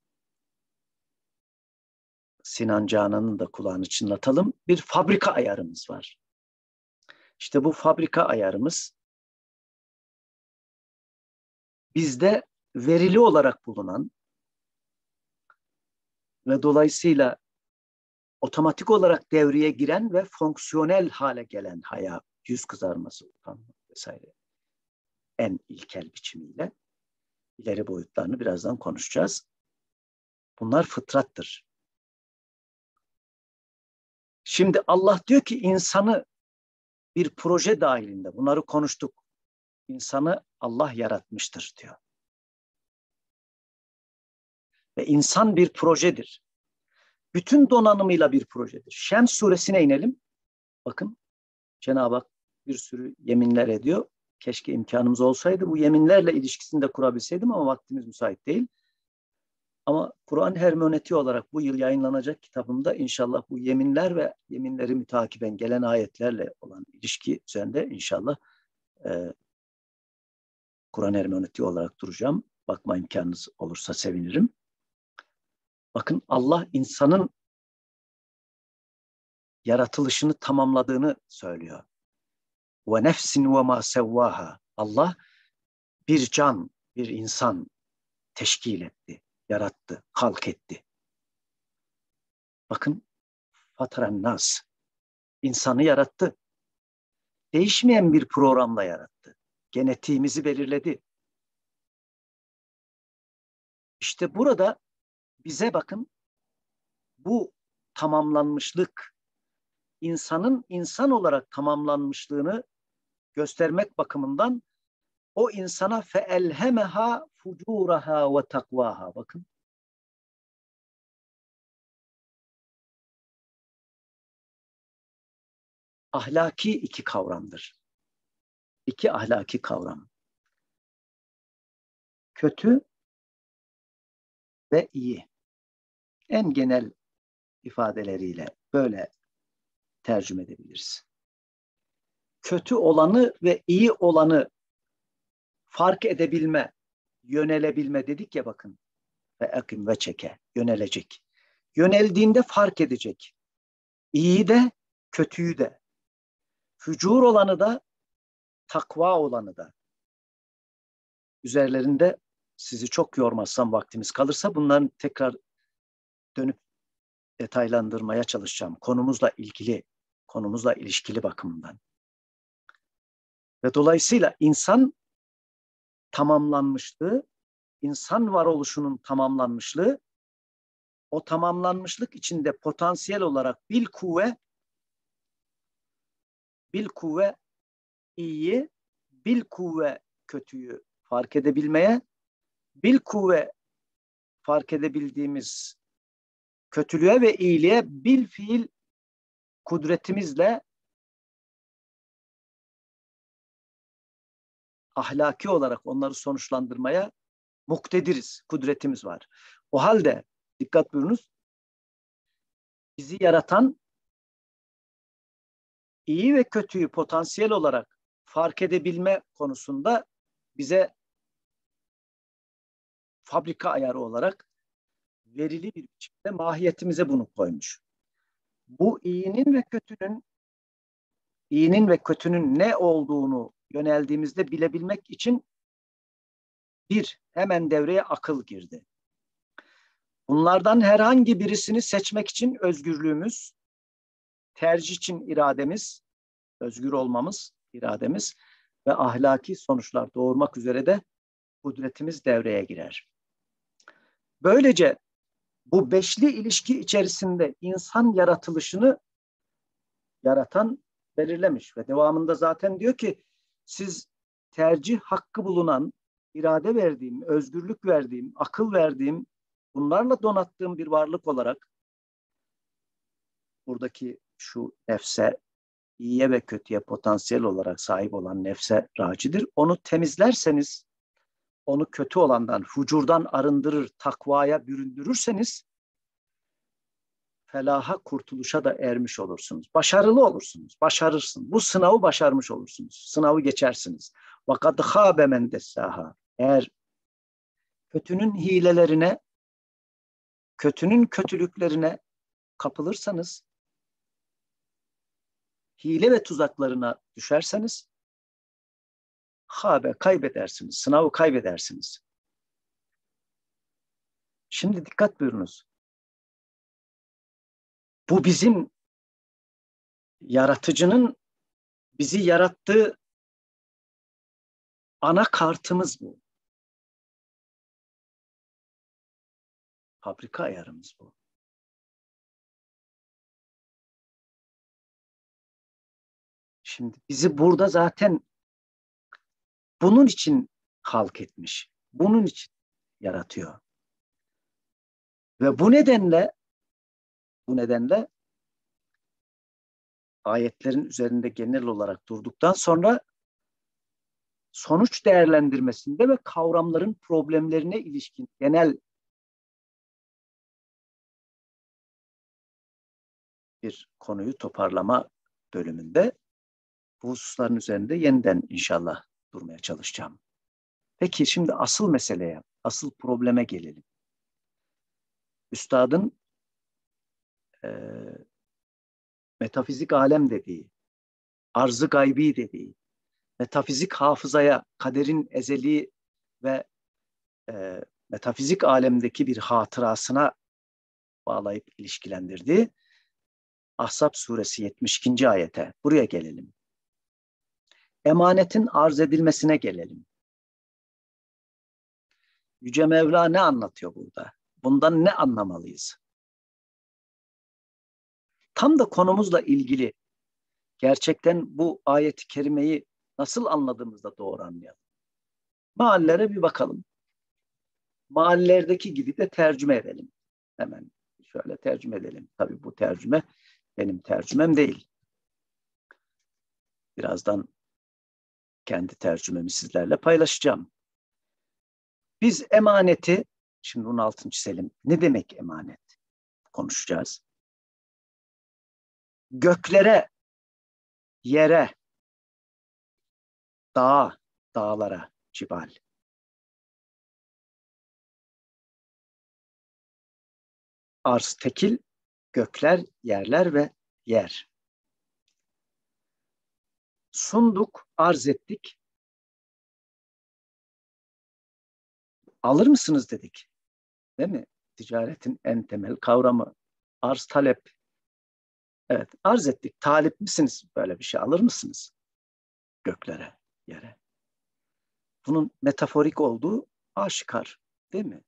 Sinan Canan'ın da kulağını çınlatalım. Bir fabrika ayarımız var. İşte bu fabrika ayarımız bizde verili olarak bulunan ve dolayısıyla otomatik olarak devreye giren ve fonksiyonel hale gelen haya, yüz kızarması, utanma vesaire en ilkel biçimiyle ileri boyutlarını birazdan konuşacağız. Bunlar fıtrattır. Şimdi Allah diyor ki insanı bir proje dahilinde bunları konuştuk. İnsanı Allah yaratmıştır diyor. Ve insan bir projedir. Bütün donanımıyla bir projedir. Şems suresine inelim. Bakın Cenab-ı Hak bir sürü yeminler ediyor. Keşke imkanımız olsaydı bu yeminlerle ilişkisini de kurabilseydim ama vaktimiz müsait değil. Ama Kur'an hermenetiği olarak bu yıl yayınlanacak kitabımda inşallah bu yeminler ve yeminleri mütakiben gelen ayetlerle olan ilişki üzerinde inşallah e, Kur'an hermenetiği olarak duracağım. Bakma imkanınız olursa sevinirim. Bakın Allah insanın yaratılışını tamamladığını söylüyor. Ve nefsin ve ma sevvaha. Allah bir can, bir insan teşkil etti yarattı, halk etti. Bakın fataran nas insanı yarattı. Değişmeyen bir programla yarattı. Genetiğimizi belirledi. İşte burada bize bakın bu tamamlanmışlık insanın insan olarak tamamlanmışlığını göstermek bakımından o insana feelhemeha fucuraha ve takvaha. Bakın. Ahlaki iki kavramdır. İki ahlaki kavram. Kötü ve iyi. En genel ifadeleriyle böyle tercüme edebiliriz. Kötü olanı ve iyi olanı fark edebilme, yönelebilme dedik ya bakın. Ve akim ve çeke, yönelecek. Yöneldiğinde fark edecek. İyiyi de, kötüyü de. Fücur olanı da, takva olanı da. Üzerlerinde sizi çok yormazsam vaktimiz kalırsa bunların tekrar dönüp detaylandırmaya çalışacağım. Konumuzla ilgili, konumuzla ilişkili bakımından. Ve dolayısıyla insan tamamlanmışlığı, insan varoluşunun tamamlanmışlığı, o tamamlanmışlık içinde potansiyel olarak bil kuvve, bil kuvve iyiyi, bil kuvve kötüyü fark edebilmeye, bil kuvve fark edebildiğimiz kötülüğe ve iyiliğe bil fiil kudretimizle ahlaki olarak onları sonuçlandırmaya muktediriz, kudretimiz var. O halde dikkat buyurunuz, bizi yaratan iyi ve kötüyü potansiyel olarak fark edebilme konusunda bize fabrika ayarı olarak verili bir biçimde mahiyetimize bunu koymuş. Bu iyinin ve kötünün iyinin ve kötünün ne olduğunu yöneldiğimizde bilebilmek için bir, hemen devreye akıl girdi. Bunlardan herhangi birisini seçmek için özgürlüğümüz, tercih için irademiz, özgür olmamız, irademiz ve ahlaki sonuçlar doğurmak üzere de kudretimiz devreye girer. Böylece bu beşli ilişki içerisinde insan yaratılışını yaratan belirlemiş ve devamında zaten diyor ki siz tercih hakkı bulunan, irade verdiğim, özgürlük verdiğim, akıl verdiğim, bunlarla donattığım bir varlık olarak buradaki şu nefse, iyiye ve kötüye potansiyel olarak sahip olan nefse racidir. Onu temizlerseniz, onu kötü olandan, hucurdan arındırır, takvaya büründürürseniz felaha, kurtuluşa da ermiş olursunuz. Başarılı olursunuz, başarırsın. Bu sınavı başarmış olursunuz. Sınavı geçersiniz. وَقَدْ خَابَ مَنْ دَسَّاهَا Eğer kötünün hilelerine, kötünün kötülüklerine kapılırsanız, hile ve tuzaklarına düşerseniz, habe kaybedersiniz, sınavı kaybedersiniz. Şimdi dikkat buyurunuz. Bu bizim yaratıcının bizi yarattığı ana kartımız bu. Fabrika ayarımız bu. Şimdi bizi burada zaten bunun için halk etmiş. Bunun için yaratıyor. Ve bu nedenle bu nedenle ayetlerin üzerinde genel olarak durduktan sonra sonuç değerlendirmesinde ve kavramların problemlerine ilişkin genel bir konuyu toparlama bölümünde bu hususların üzerinde yeniden inşallah durmaya çalışacağım. Peki şimdi asıl meseleye, asıl probleme gelelim. Üstadın e, metafizik alem dediği, arzı gaybi dediği, metafizik hafızaya kaderin ezeli ve e, metafizik alemdeki bir hatırasına bağlayıp ilişkilendirdiği Ahzab suresi 72. ayete buraya gelelim. Emanetin arz edilmesine gelelim. Yüce Mevla ne anlatıyor burada? Bundan ne anlamalıyız? Tam da konumuzla ilgili gerçekten bu ayeti kerimeyi nasıl anladığımızda doğru anlayalım. Mahallelere bir bakalım. Mahallelerdeki gibi de tercüme edelim. Hemen şöyle tercüme edelim. Tabii bu tercüme benim tercümem değil. Birazdan kendi tercümemi sizlerle paylaşacağım. Biz emaneti, şimdi bunun altını çizelim. Ne demek emanet? Konuşacağız. göklere, yere, dağa, dağlara, cibal. Arz tekil, gökler, yerler ve yer. Sunduk, arz ettik. Alır mısınız dedik. Değil mi? Ticaretin en temel kavramı arz talep. Evet, arz ettik. Talip misiniz? Böyle bir şey alır mısınız? Göklere, yere. Bunun metaforik olduğu aşikar. Değil mi?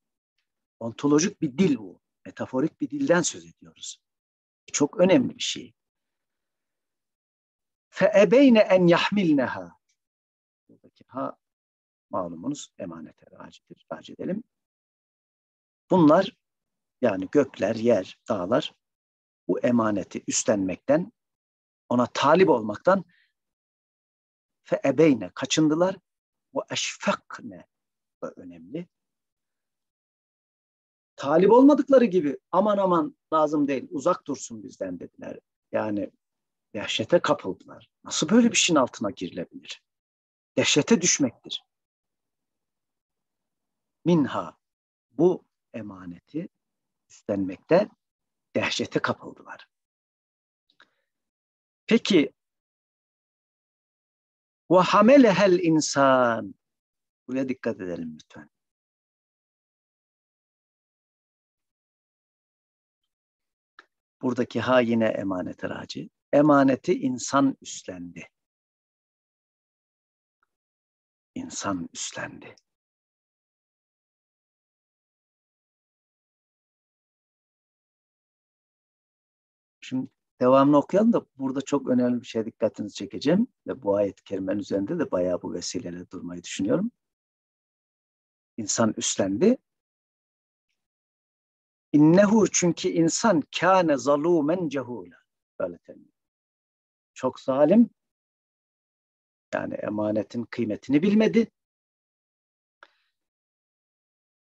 Ontolojik bir dil bu. Metaforik bir dilden söz ediyoruz. Çok önemli bir şey feebeyne en yahmilneha. Buradaki ha malumunuz emanete racidir. Raci edelim. Bunlar yani gökler, yer, dağlar bu emaneti üstlenmekten, ona talip olmaktan feebeyne kaçındılar. bu Ve eşfekne da önemli. Talip olmadıkları gibi aman aman lazım değil uzak dursun bizden dediler. Yani dehşete kapıldılar. Nasıl böyle bir şeyin altına girilebilir? Dehşete düşmektir. Minha bu emaneti üstlenmekte dehşete kapıldılar. Peki ve hamelehel insan buraya dikkat edelim lütfen. Buradaki ha yine emanet raci. Emaneti insan üstlendi. İnsan üstlendi. Şimdi devamını okuyalım da burada çok önemli bir şey dikkatinizi çekeceğim. Ve bu ayet-i kerimenin üzerinde de bayağı bu vesileyle durmayı düşünüyorum. İnsan üstlendi. İnnehu çünkü insan kâne zalûmen cehûlâ. Böyle temin. Çok zalim. Yani emanetin kıymetini bilmedi.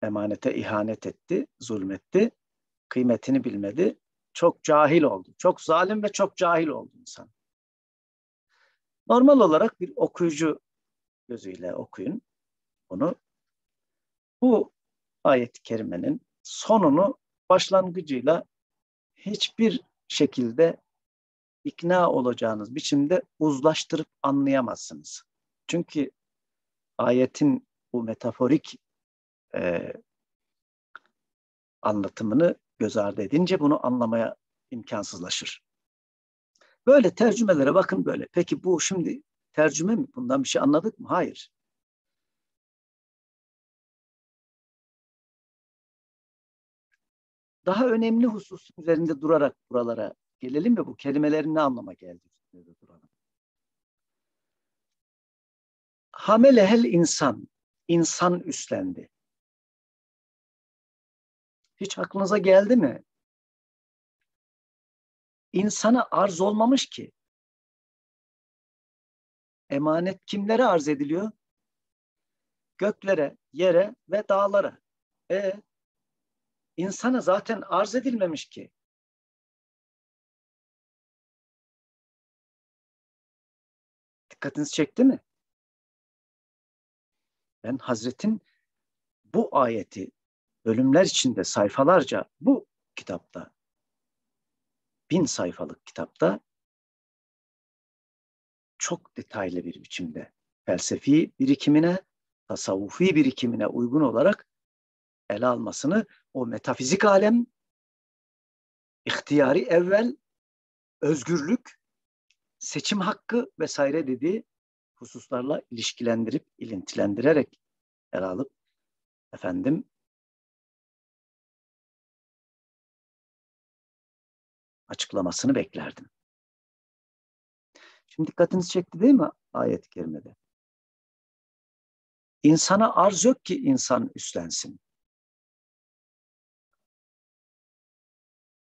Emanete ihanet etti, zulmetti. Kıymetini bilmedi çok cahil oldu. Çok zalim ve çok cahil oldu insan. Normal olarak bir okuyucu gözüyle okuyun bunu. Bu ayet-i kerimenin sonunu başlangıcıyla hiçbir şekilde ikna olacağınız biçimde uzlaştırıp anlayamazsınız. Çünkü ayetin bu metaforik e, anlatımını göz ardı edince bunu anlamaya imkansızlaşır. Böyle tercümelere bakın böyle. Peki bu şimdi tercüme mi? Bundan bir şey anladık mı? Hayır. Daha önemli husus üzerinde durarak buralara gelelim ve bu kelimelerin ne anlama geldiği üzerinde duralım. Hamelehel insan, insan üstlendi. Hiç aklınıza geldi mi? İnsana arz olmamış ki. Emanet kimlere arz ediliyor? Göklere, yere ve dağlara. E insana zaten arz edilmemiş ki. Dikkatinizi çekti mi? Ben Hazretin bu ayeti bölümler içinde sayfalarca bu kitapta, bin sayfalık kitapta çok detaylı bir biçimde felsefi birikimine, tasavvufi birikimine uygun olarak ele almasını o metafizik alem, ihtiyari evvel, özgürlük, seçim hakkı vesaire dediği hususlarla ilişkilendirip, ilintilendirerek ele alıp efendim açıklamasını beklerdim. Şimdi dikkatinizi çekti değil mi ayet-i kerimede? İnsana arz yok ki insan üstlensin.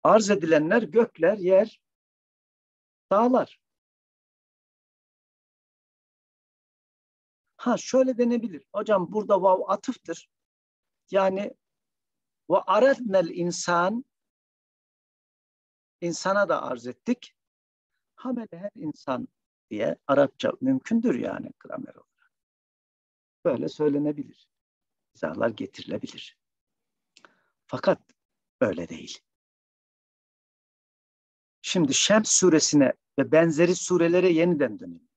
Arz edilenler gökler, yer, dağlar. Ha şöyle denebilir. Hocam burada vav atıftır. Yani ve aretnel insan insana da arz ettik. Hamele her insan diye Arapça mümkündür yani gramer olarak. Böyle söylenebilir. İzahlar getirilebilir. Fakat öyle değil. Şimdi Şems suresine ve benzeri surelere yeniden dönelim.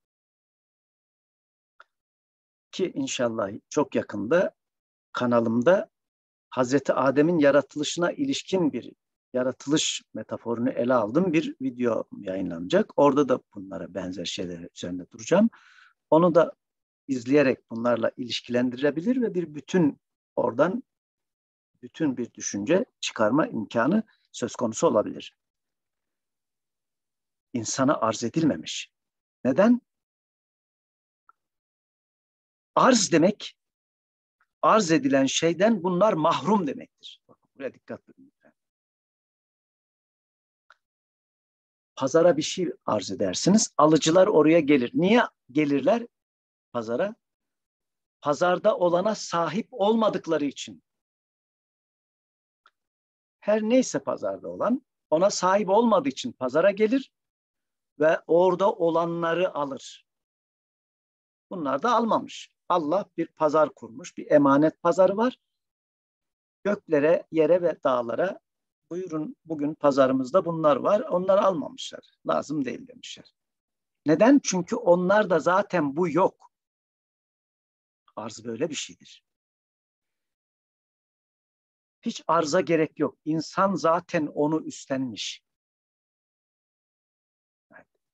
Ki inşallah çok yakında kanalımda Hazreti Adem'in yaratılışına ilişkin bir yaratılış metaforunu ele aldım bir video yayınlanacak. Orada da bunlara benzer şeyler üzerinde duracağım. Onu da izleyerek bunlarla ilişkilendirebilir ve bir bütün oradan bütün bir düşünce çıkarma imkanı söz konusu olabilir. İnsana arz edilmemiş. Neden? Arz demek, arz edilen şeyden bunlar mahrum demektir. Bakın buraya dikkat edin. Pazara bir şey arz edersiniz. Alıcılar oraya gelir. Niye gelirler pazara? Pazarda olana sahip olmadıkları için. Her neyse pazarda olan ona sahip olmadığı için pazara gelir ve orada olanları alır. Bunlar da almamış. Allah bir pazar kurmuş, bir emanet pazarı var. Göklere, yere ve dağlara buyurun bugün pazarımızda bunlar var. Onları almamışlar. Lazım değil demişler. Neden? Çünkü onlar da zaten bu yok. Arz böyle bir şeydir. Hiç arza gerek yok. İnsan zaten onu üstlenmiş.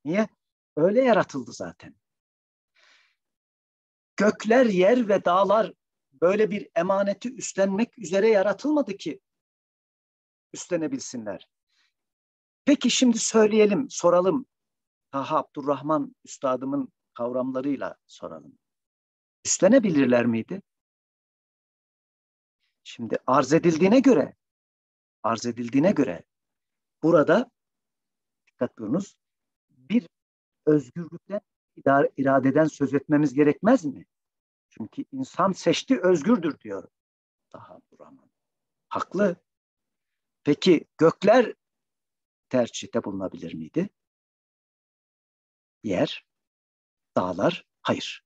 Niye? Öyle yaratıldı zaten. Gökler, yer ve dağlar böyle bir emaneti üstlenmek üzere yaratılmadı ki üstlenebilsinler. Peki şimdi söyleyelim, soralım. Taha Abdurrahman üstadımın kavramlarıyla soralım. Üstlenebilirler miydi? Şimdi arz edildiğine göre, arz edildiğine göre burada dikkat buyurunuz bir özgürlükten iradeden söz etmemiz gerekmez mi? Çünkü insan seçti özgürdür diyor Taha Abdurrahman. Haklı. Peki gökler tercihte bulunabilir miydi? Yer, dağlar, hayır.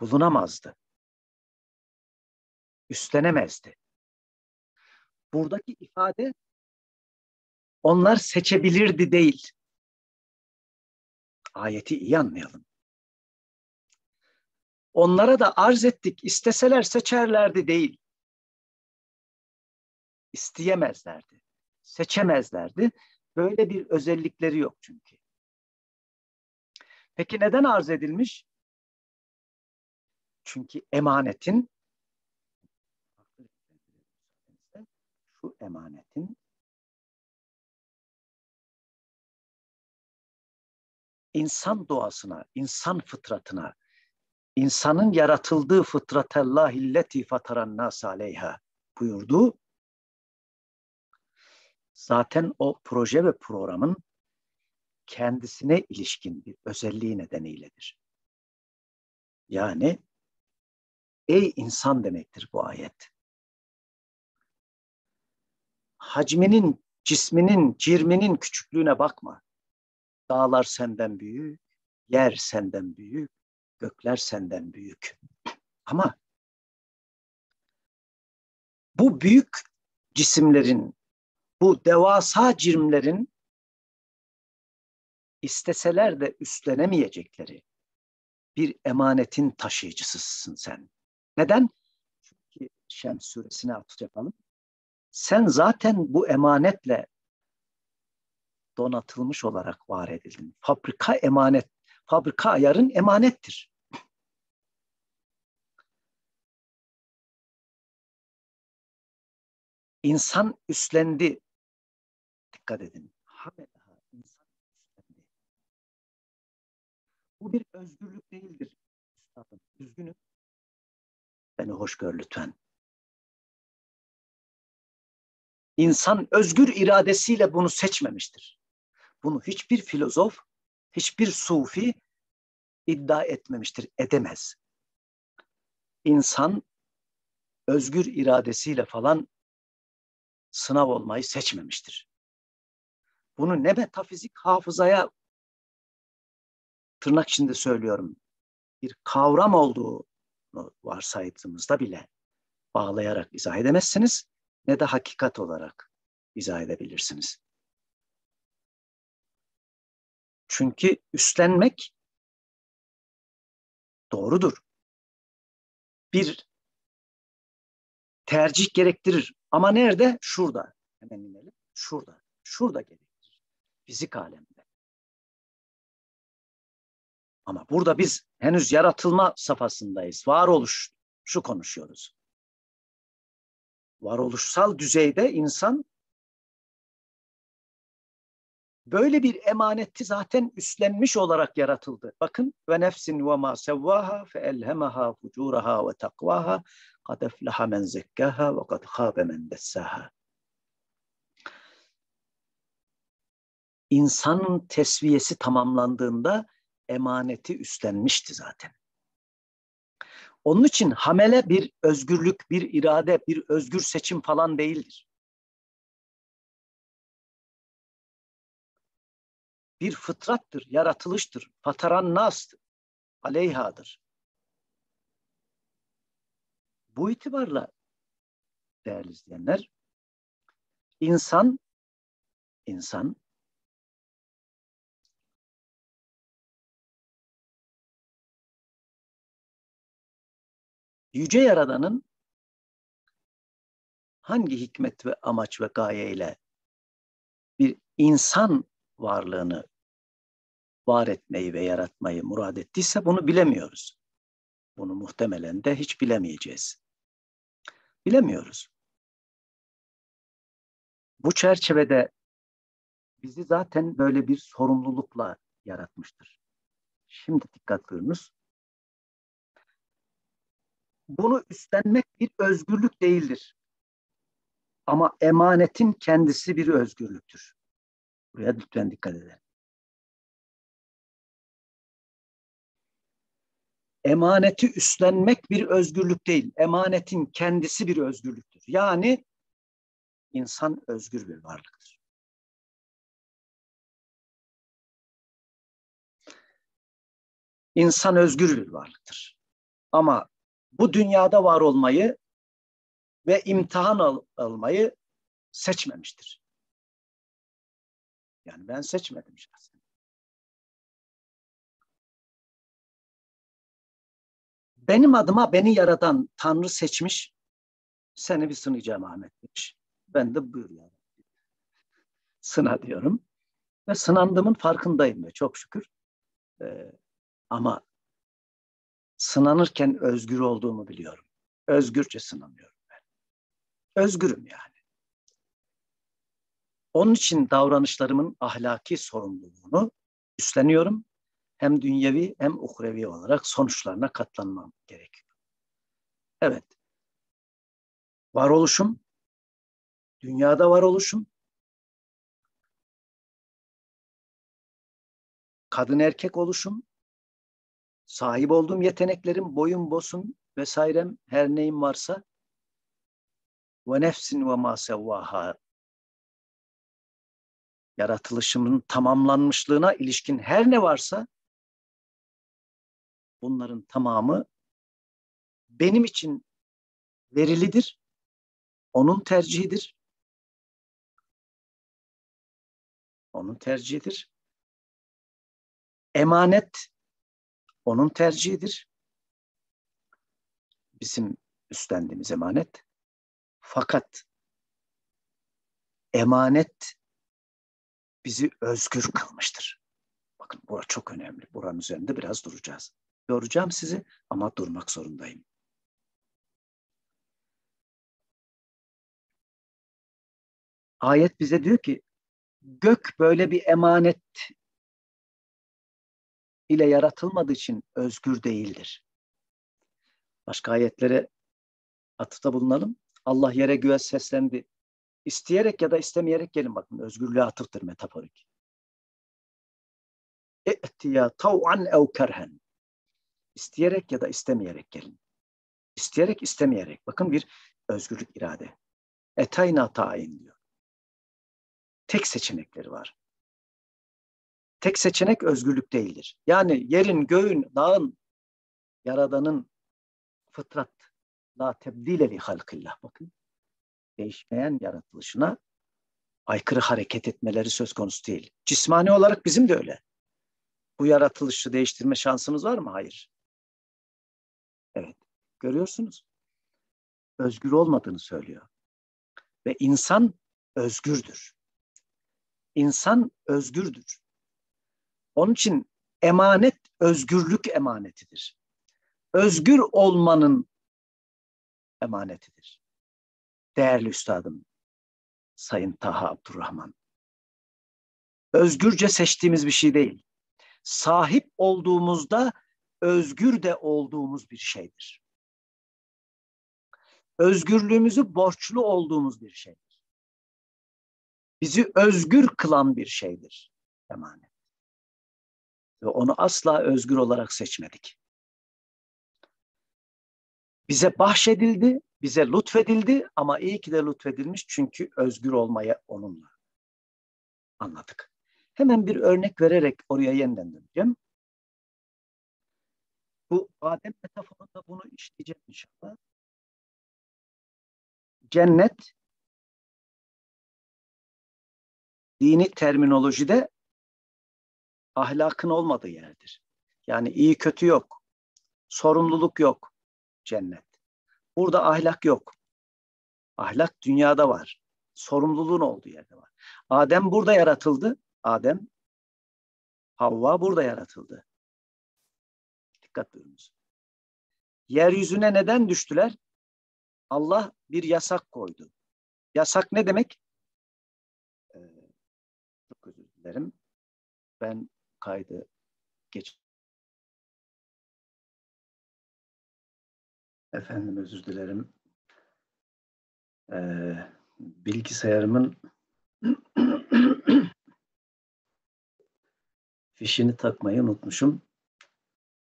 Bulunamazdı. Üstlenemezdi. Buradaki ifade onlar seçebilirdi değil. Ayeti iyi anlayalım. Onlara da arz ettik, isteseler seçerlerdi değil isteyemezlerdi. Seçemezlerdi. Böyle bir özellikleri yok çünkü. Peki neden arz edilmiş? Çünkü emanetin şu emanetin insan doğasına, insan fıtratına, insanın yaratıldığı fıtratallahilleti fataran nas aleyha buyurduğu zaten o proje ve programın kendisine ilişkin bir özelliği nedeniyledir. Yani ey insan demektir bu ayet. Hacminin, cisminin, cirminin küçüklüğüne bakma. Dağlar senden büyük, yer senden büyük, gökler senden büyük. Ama bu büyük cisimlerin, bu devasa cirmlerin isteseler de üstlenemeyecekleri bir emanetin taşıyıcısısın sen. Neden? Çünkü Şems suresine atıf yapalım. Sen zaten bu emanetle donatılmış olarak var edildin. Fabrika emanet, fabrika ayarın emanettir. İnsan üstlendi Dikkat edin. İnsan üstlendi. Bu bir özgürlük değildir. Üstadım, üzgünüm. Beni hoş gör lütfen. İnsan özgür iradesiyle bunu seçmemiştir. Bunu hiçbir filozof, hiçbir sufi iddia etmemiştir, edemez. İnsan özgür iradesiyle falan sınav olmayı seçmemiştir. bunu ne metafizik hafızaya tırnak içinde söylüyorum bir kavram olduğu varsaydığımızda bile bağlayarak izah edemezsiniz ne de hakikat olarak izah edebilirsiniz. Çünkü üstlenmek doğrudur. Bir tercih gerektirir. Ama nerede? Şurada. Hemen inelim. Şurada. Şurada gerektirir. Fizik alemde. Ama burada biz henüz yaratılma safhasındayız. Varoluş şu konuşuyoruz. Varoluşsal düzeyde insan böyle bir emaneti zaten üstlenmiş olarak yaratıldı. Bakın ve nefsin ve ma sevvaha fe elhemaha fucuraha ve takvaha kad eflaha men zekkaha ve kad khabe men dessaha. İnsanın tesviyesi tamamlandığında emaneti üstlenmişti zaten. Onun için hamele bir özgürlük, bir irade, bir özgür seçim falan değildir. Bir fıtrattır, yaratılıştır. Fataran nastır, aleyhadır. Bu itibarla değerli izleyenler, insan, insan Yüce Yaradan'ın hangi hikmet ve amaç ve gayeyle bir insan varlığını var etmeyi ve yaratmayı murad ettiyse bunu bilemiyoruz. Bunu muhtemelen de hiç bilemeyeceğiz. Bilemiyoruz. Bu çerçevede bizi zaten böyle bir sorumlulukla yaratmıştır. Şimdi dikkat buyurunuz bunu üstlenmek bir özgürlük değildir. Ama emanetin kendisi bir özgürlüktür. Buraya lütfen dikkat edelim. Emaneti üstlenmek bir özgürlük değil. Emanetin kendisi bir özgürlüktür. Yani insan özgür bir varlıktır. İnsan özgür bir varlıktır. Ama bu dünyada var olmayı ve imtihan al almayı seçmemiştir. Yani ben seçmedim şahsen. Benim adıma beni yaradan Tanrı seçmiş, seni bir sınayacağım Ahmet demiş. Ben de buyur ya. Sına diyorum. Ve sınandığımın farkındayım ve çok şükür. Ee, ama sınanırken özgür olduğumu biliyorum. Özgürce sınanıyorum ben. Özgürüm yani. Onun için davranışlarımın ahlaki sorumluluğunu üstleniyorum. Hem dünyevi hem uhrevi olarak sonuçlarına katlanmam gerekiyor. Evet. Varoluşum, dünyada varoluşum, kadın erkek oluşum, sahip olduğum yeteneklerim, boyun bosun vesairem, her neyim varsa ve nefsin ve ma sevvaha yaratılışımın tamamlanmışlığına ilişkin her ne varsa bunların tamamı benim için verilidir. Onun tercihidir. Onun tercihidir. Emanet onun tercihidir. Bizim üstlendiğimiz emanet. Fakat emanet bizi özgür kılmıştır. Bakın bura çok önemli. Buranın üzerinde biraz duracağız. Yoracağım sizi ama durmak zorundayım. Ayet bize diyor ki gök böyle bir emanet ile yaratılmadığı için özgür değildir. Başka ayetlere atıfta bulunalım. Allah yere göğe seslendi. İsteyerek ya da istemeyerek gelin bakın. Özgürlüğe atıftır metaforik. E'tiya tav'an ev kerhen. İsteyerek ya da istemeyerek gelin. İsteyerek istemeyerek. Bakın bir özgürlük irade. Etayna tayin diyor. Tek seçenekleri var. tek seçenek özgürlük değildir. Yani yerin, göğün, dağın, yaradanın fıtrat la tebdile halkillah bakın. Değişmeyen yaratılışına aykırı hareket etmeleri söz konusu değil. Cismani olarak bizim de öyle. Bu yaratılışı değiştirme şansımız var mı? Hayır. Evet. Görüyorsunuz. Özgür olmadığını söylüyor. Ve insan özgürdür. İnsan özgürdür. Onun için emanet özgürlük emanetidir. Özgür olmanın emanetidir. Değerli üstadım, Sayın Taha Abdurrahman. Özgürce seçtiğimiz bir şey değil. Sahip olduğumuzda özgür de olduğumuz bir şeydir. Özgürlüğümüzü borçlu olduğumuz bir şeydir. Bizi özgür kılan bir şeydir emanet. Ve onu asla özgür olarak seçmedik. Bize bahşedildi, bize lütfedildi ama iyi ki de lütfedilmiş çünkü özgür olmaya onunla anladık. Hemen bir örnek vererek oraya yeniden döneceğim. Bu Adem metaforunda bunu işleyeceğim inşallah. Cennet dini terminolojide ahlakın olmadığı yerdir. Yani iyi kötü yok. Sorumluluk yok cennet. Burada ahlak yok. Ahlak dünyada var. Sorumluluğun olduğu yerde var. Adem burada yaratıldı. Adem, Havva burada yaratıldı. Dikkat buyurunuz. Yeryüzüne neden düştüler? Allah bir yasak koydu. Yasak ne demek? Ee, çok özür dilerim. Ben kaydı geç. Efendim özür dilerim. Ee, bilgisayarımın fişini takmayı unutmuşum.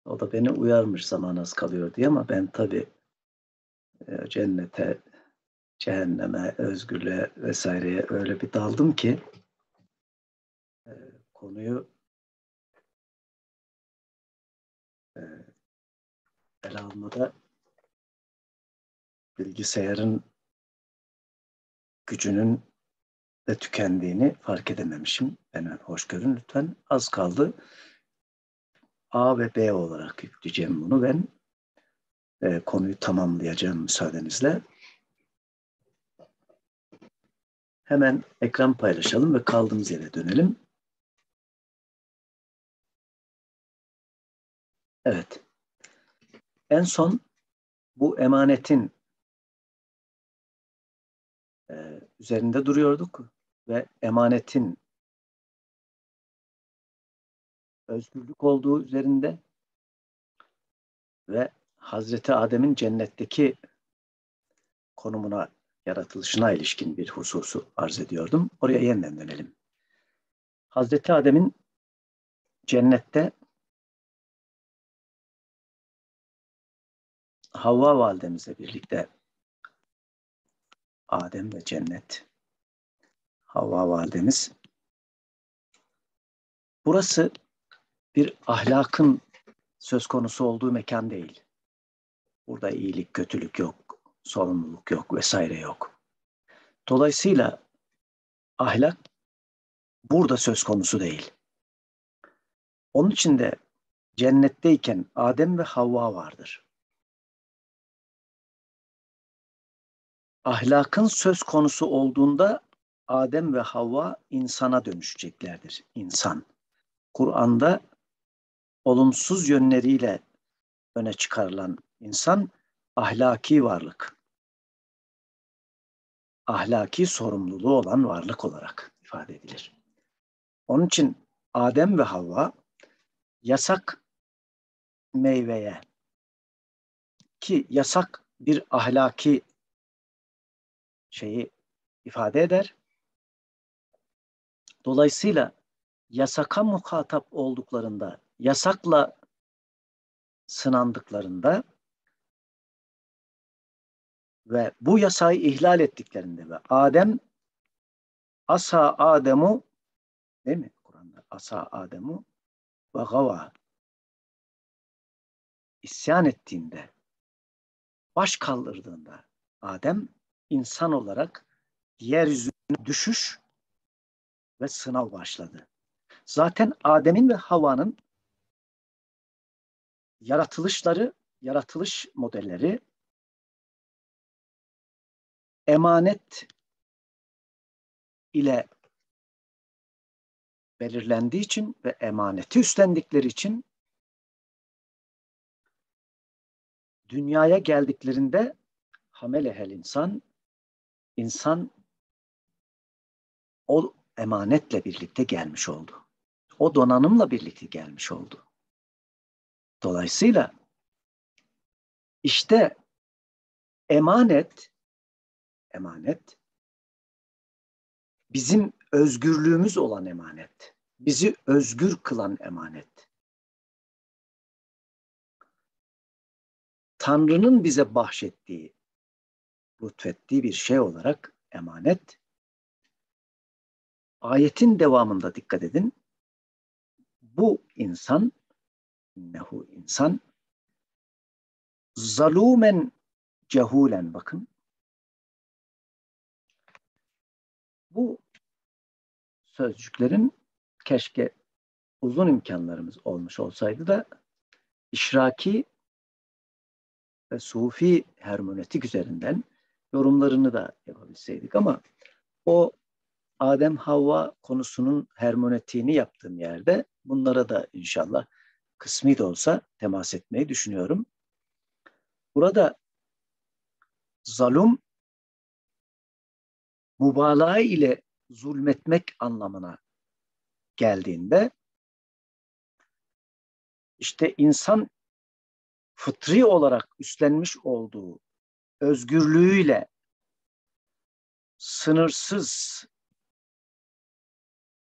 O da beni uyarmış zaman az kalıyor diye ama ben tabii e, cennete, cehenneme, özgürlüğe vesaireye öyle bir daldım ki e, konuyu e, ele almada bilgisayarın gücünün de tükendiğini fark edememişim. Hemen hoş görün lütfen. Az kaldı. A ve B olarak yükleyeceğim bunu ben. E, konuyu tamamlayacağım müsaadenizle. Hemen ekran paylaşalım ve kaldığımız yere dönelim. Evet. En son bu emanetin e, üzerinde duruyorduk ve emanetin özgürlük olduğu üzerinde ve Hazreti Adem'in cennetteki konumuna, yaratılışına ilişkin bir hususu arz ediyordum. Oraya yeniden dönelim. Hazreti Adem'in cennette Havva validemizle birlikte Adem ve cennet Havva validemiz burası bir ahlakın söz konusu olduğu mekan değil. Burada iyilik, kötülük yok, sorumluluk yok vesaire yok. Dolayısıyla ahlak burada söz konusu değil. Onun için de cennetteyken Adem ve Havva vardır. Ahlakın söz konusu olduğunda Adem ve Havva insana dönüşeceklerdir. İnsan. Kur'an'da olumsuz yönleriyle öne çıkarılan insan ahlaki varlık. Ahlaki sorumluluğu olan varlık olarak ifade edilir. Onun için Adem ve Havva yasak meyveye ki yasak bir ahlaki şeyi ifade eder. Dolayısıyla yasaka muhatap olduklarında, yasakla sınandıklarında ve bu yasayı ihlal ettiklerinde ve Adem asa Adem'u değil mi Kur'an'da? asa Ademu ve gava isyan ettiğinde baş kaldırdığında Adem insan olarak yeryüzüne düşüş ve sınav başladı. Zaten Adem'in ve Havva'nın yaratılışları, yaratılış modelleri emanet ile belirlendiği için ve emaneti üstlendikleri için dünyaya geldiklerinde hamelehel insan insan o emanetle birlikte gelmiş oldu. O donanımla birlikte gelmiş oldu. Dolayısıyla işte emanet emanet bizim özgürlüğümüz olan emanet. Bizi özgür kılan emanet. Tanrı'nın bize bahşettiği, lütfettiği bir şey olarak emanet. Ayetin devamında dikkat edin. Bu insan, nehu insan, zalumen cehulen bakın. Bu sözcüklerin keşke uzun imkanlarımız olmuş olsaydı da işraki ve sufi hermonetik üzerinden yorumlarını da yapabilseydik ama o Adem Havva konusunun hermonetiğini yaptığım yerde bunlara da inşallah kısmi de olsa temas etmeyi düşünüyorum. Burada zalum mübalağa ile zulmetmek anlamına geldiğinde işte insan fıtri olarak üstlenmiş olduğu özgürlüğüyle sınırsız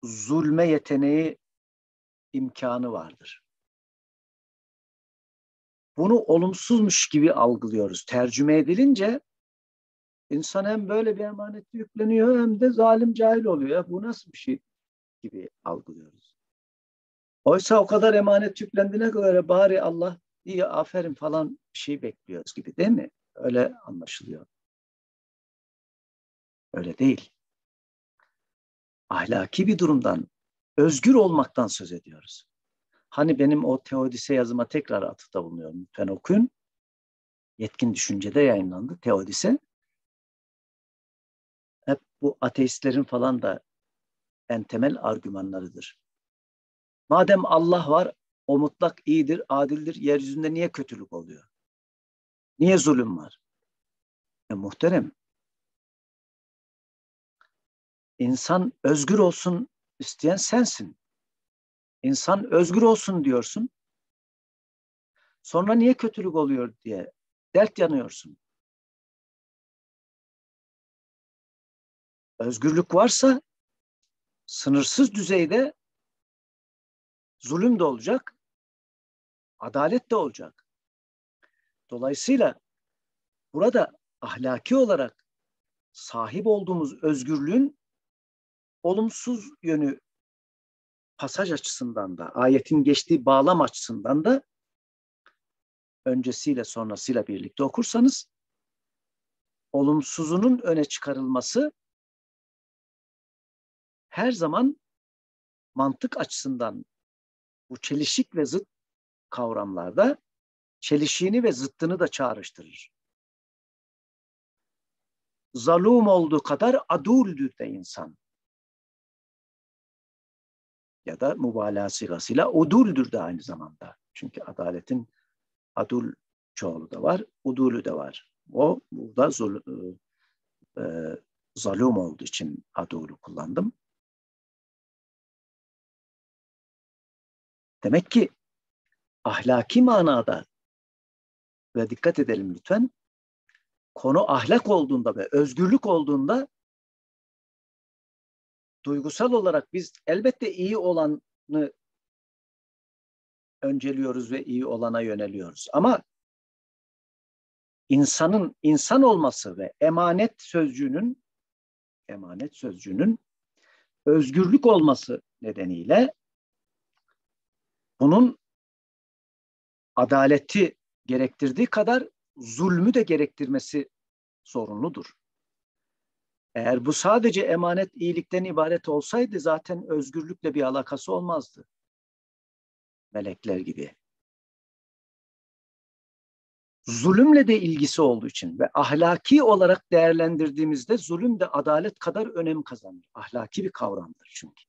zulme yeteneği imkanı vardır. Bunu olumsuzmuş gibi algılıyoruz. Tercüme edilince insan hem böyle bir emanet yükleniyor hem de zalim cahil oluyor. Bu nasıl bir şey gibi algılıyoruz. Oysa o kadar emanet yüklendiğine göre bari Allah iyi aferin falan bir şey bekliyoruz gibi değil mi? Öyle anlaşılıyor. Öyle değil. Ahlaki bir durumdan, özgür olmaktan söz ediyoruz. Hani benim o Teodise yazıma tekrar atıfta bulunuyorum. Lütfen okuyun. Yetkin Düşünce'de yayınlandı Teodise. Hep bu ateistlerin falan da en temel argümanlarıdır. Madem Allah var, o mutlak iyidir, adildir. Yeryüzünde niye kötülük oluyor? Niye zulüm var? E, muhterem. İnsan özgür olsun isteyen sensin. İnsan özgür olsun diyorsun. Sonra niye kötülük oluyor diye dert yanıyorsun. Özgürlük varsa sınırsız düzeyde zulüm de olacak, adalet de olacak. Dolayısıyla burada ahlaki olarak sahip olduğumuz özgürlüğün olumsuz yönü pasaj açısından da, ayetin geçtiği bağlam açısından da öncesiyle sonrasıyla birlikte okursanız olumsuzunun öne çıkarılması her zaman mantık açısından bu çelişik ve zıt kavramlarda çelişiğini ve zıttını da çağrıştırır. Zalum olduğu kadar aduldür de insan. Ya da mübalağa sigasıyla uduldür de aynı zamanda. Çünkü adaletin adul çoğulu da var, udulü de var. O burada zul, e, e zalum olduğu için adulu kullandım. Demek ki ahlaki manada ve dikkat edelim lütfen konu ahlak olduğunda ve özgürlük olduğunda duygusal olarak biz elbette iyi olanı önceliyoruz ve iyi olana yöneliyoruz. Ama insanın insan olması ve emanet sözcüğünün emanet sözcüğünün özgürlük olması nedeniyle bunun adaleti gerektirdiği kadar zulmü de gerektirmesi zorunludur. Eğer bu sadece emanet iyilikten ibaret olsaydı zaten özgürlükle bir alakası olmazdı. Melekler gibi. Zulümle de ilgisi olduğu için ve ahlaki olarak değerlendirdiğimizde zulüm de adalet kadar önem kazanır. Ahlaki bir kavramdır çünkü.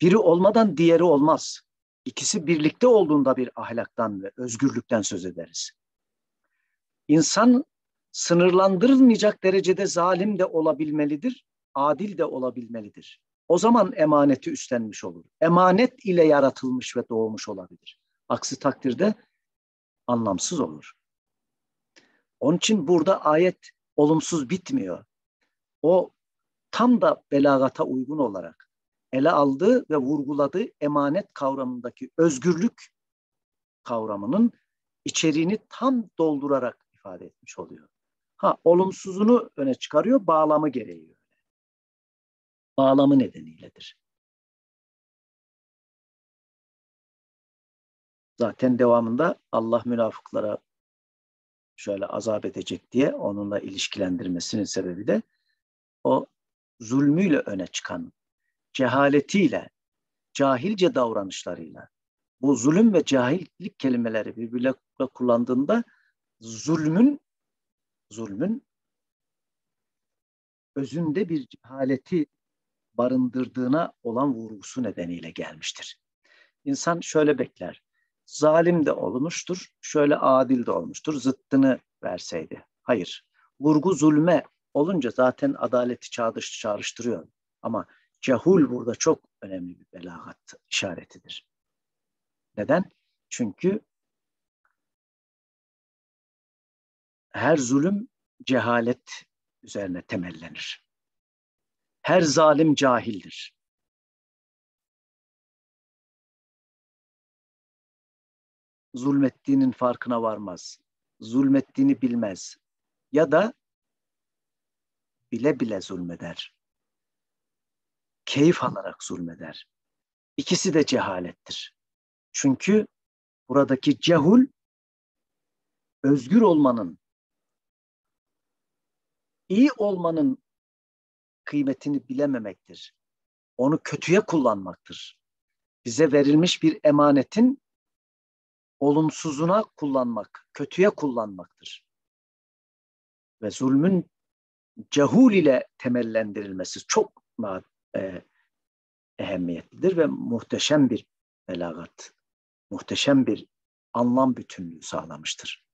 Biri olmadan diğeri olmaz. İkisi birlikte olduğunda bir ahlaktan ve özgürlükten söz ederiz. İnsan sınırlandırılmayacak derecede zalim de olabilmelidir, adil de olabilmelidir. O zaman emaneti üstlenmiş olur. Emanet ile yaratılmış ve doğmuş olabilir. Aksi takdirde anlamsız olur. Onun için burada ayet olumsuz bitmiyor. O tam da belagata uygun olarak ele aldığı ve vurguladığı emanet kavramındaki özgürlük kavramının içeriğini tam doldurarak ifade etmiş oluyor. Ha olumsuzunu öne çıkarıyor, bağlamı gereği. Bağlamı nedeniyledir. Zaten devamında Allah münafıklara şöyle azap edecek diye onunla ilişkilendirmesinin sebebi de o zulmüyle öne çıkan cehaletiyle, cahilce davranışlarıyla bu zulüm ve cahillik kelimeleri birbirine kullandığında zulmün zulmün özünde bir cehaleti barındırdığına olan vurgusu nedeniyle gelmiştir. İnsan şöyle bekler. Zalim de olmuştur, şöyle adil de olmuştur. Zıttını verseydi. Hayır. Vurgu zulme olunca zaten adaleti çağrış, çağrıştırıyor. Ama cehul burada çok önemli bir belagat işaretidir. Neden? Çünkü her zulüm cehalet üzerine temellenir. Her zalim cahildir. Zulmettiğinin farkına varmaz. Zulmettiğini bilmez. Ya da bile bile zulmeder. Keyif alarak zulmeder. İkisi de cehalettir. Çünkü buradaki cehul özgür olmanın iyi olmanın kıymetini bilememektir. Onu kötüye kullanmaktır. Bize verilmiş bir emanetin olumsuzuna kullanmak, kötüye kullanmaktır. Ve zulmün cehul ile temellendirilmesi çok e, ehemmiyetlidir ve muhteşem bir belagat, muhteşem bir anlam bütünlüğü sağlamıştır.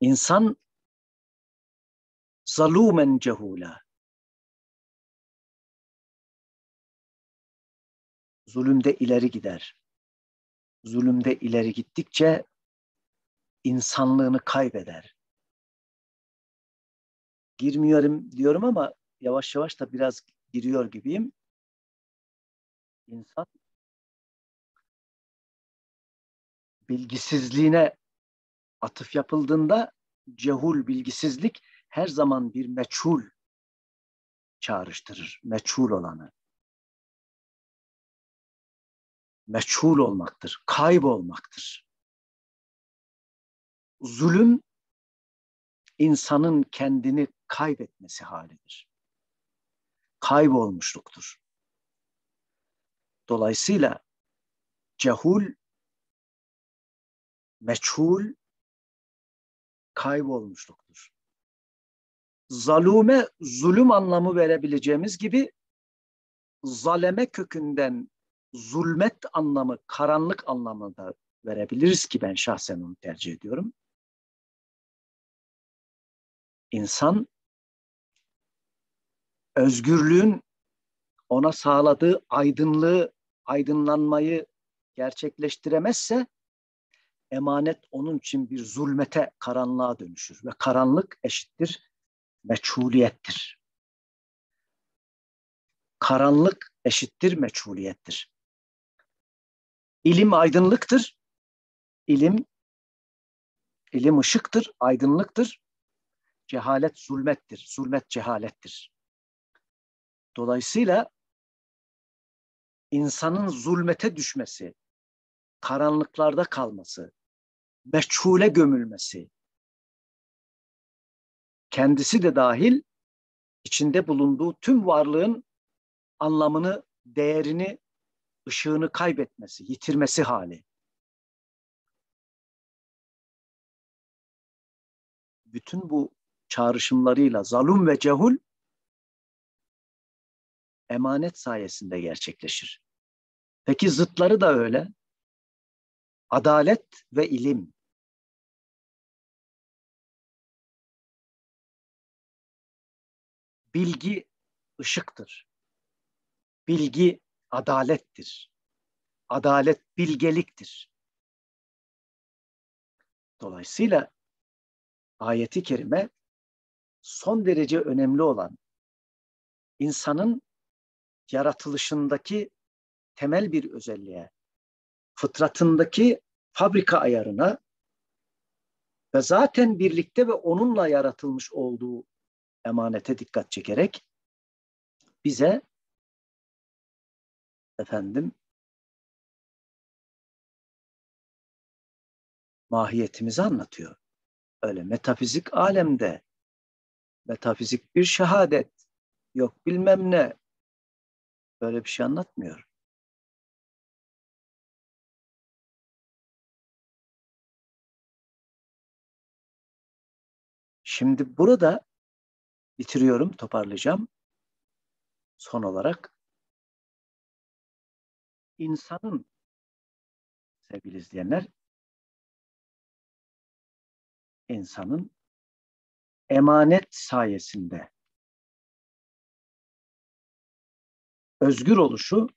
İnsan zalumen cehula. Zulümde ileri gider. Zulümde ileri gittikçe insanlığını kaybeder. Girmiyorum diyorum ama yavaş yavaş da biraz giriyor gibiyim. İnsan bilgisizliğine atıf yapıldığında cehul bilgisizlik her zaman bir meçhul çağrıştırır. Meçhul olanı. Meçhul olmaktır. Kaybolmaktır. Zulüm insanın kendini kaybetmesi halidir. Kaybolmuşluktur. Dolayısıyla cehul, meçhul, kaybolmuşluktur zalume zulüm anlamı verebileceğimiz gibi zaleme kökünden zulmet anlamı, karanlık anlamı da verebiliriz ki ben şahsen onu tercih ediyorum. İnsan özgürlüğün ona sağladığı aydınlığı, aydınlanmayı gerçekleştiremezse emanet onun için bir zulmete, karanlığa dönüşür ve karanlık eşittir meçhuliyettir. Karanlık eşittir meçhuliyettir. İlim aydınlıktır. İlim ilim ışıktır, aydınlıktır. Cehalet zulmettir. Zulmet cehalettir. Dolayısıyla insanın zulmete düşmesi, karanlıklarda kalması, meçhule gömülmesi, kendisi de dahil içinde bulunduğu tüm varlığın anlamını, değerini, ışığını kaybetmesi, yitirmesi hali. Bütün bu çağrışımlarıyla zalum ve cehul emanet sayesinde gerçekleşir. Peki zıtları da öyle. Adalet ve ilim. Bilgi ışıktır. Bilgi adalettir. Adalet bilgeliktir. Dolayısıyla ayeti kerime son derece önemli olan insanın yaratılışındaki temel bir özelliğe, fıtratındaki fabrika ayarına ve zaten birlikte ve onunla yaratılmış olduğu emanete dikkat çekerek bize efendim mahiyetimizi anlatıyor. Öyle metafizik alemde metafizik bir şehadet yok bilmem ne böyle bir şey anlatmıyor. Şimdi burada bitiriyorum, toparlayacağım. Son olarak insanın sevgili izleyenler insanın emanet sayesinde özgür oluşu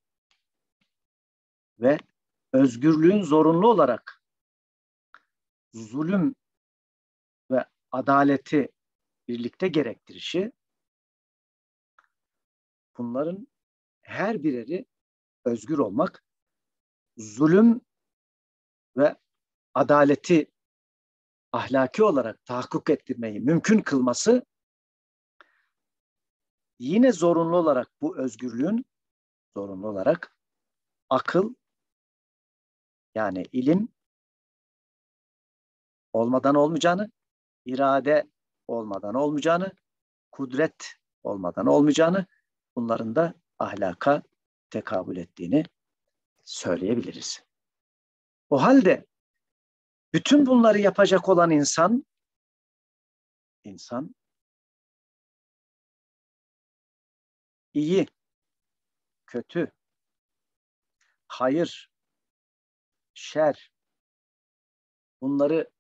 ve özgürlüğün zorunlu olarak zulüm ve adaleti birlikte gerektirişi bunların her bireri özgür olmak, zulüm ve adaleti ahlaki olarak tahakkuk ettirmeyi mümkün kılması yine zorunlu olarak bu özgürlüğün zorunlu olarak akıl yani ilim olmadan olmayacağını, irade olmadan olmayacağını, kudret olmadan olmayacağını, bunların da ahlaka tekabül ettiğini söyleyebiliriz. O halde bütün bunları yapacak olan insan insan iyi, kötü, hayır, şer bunları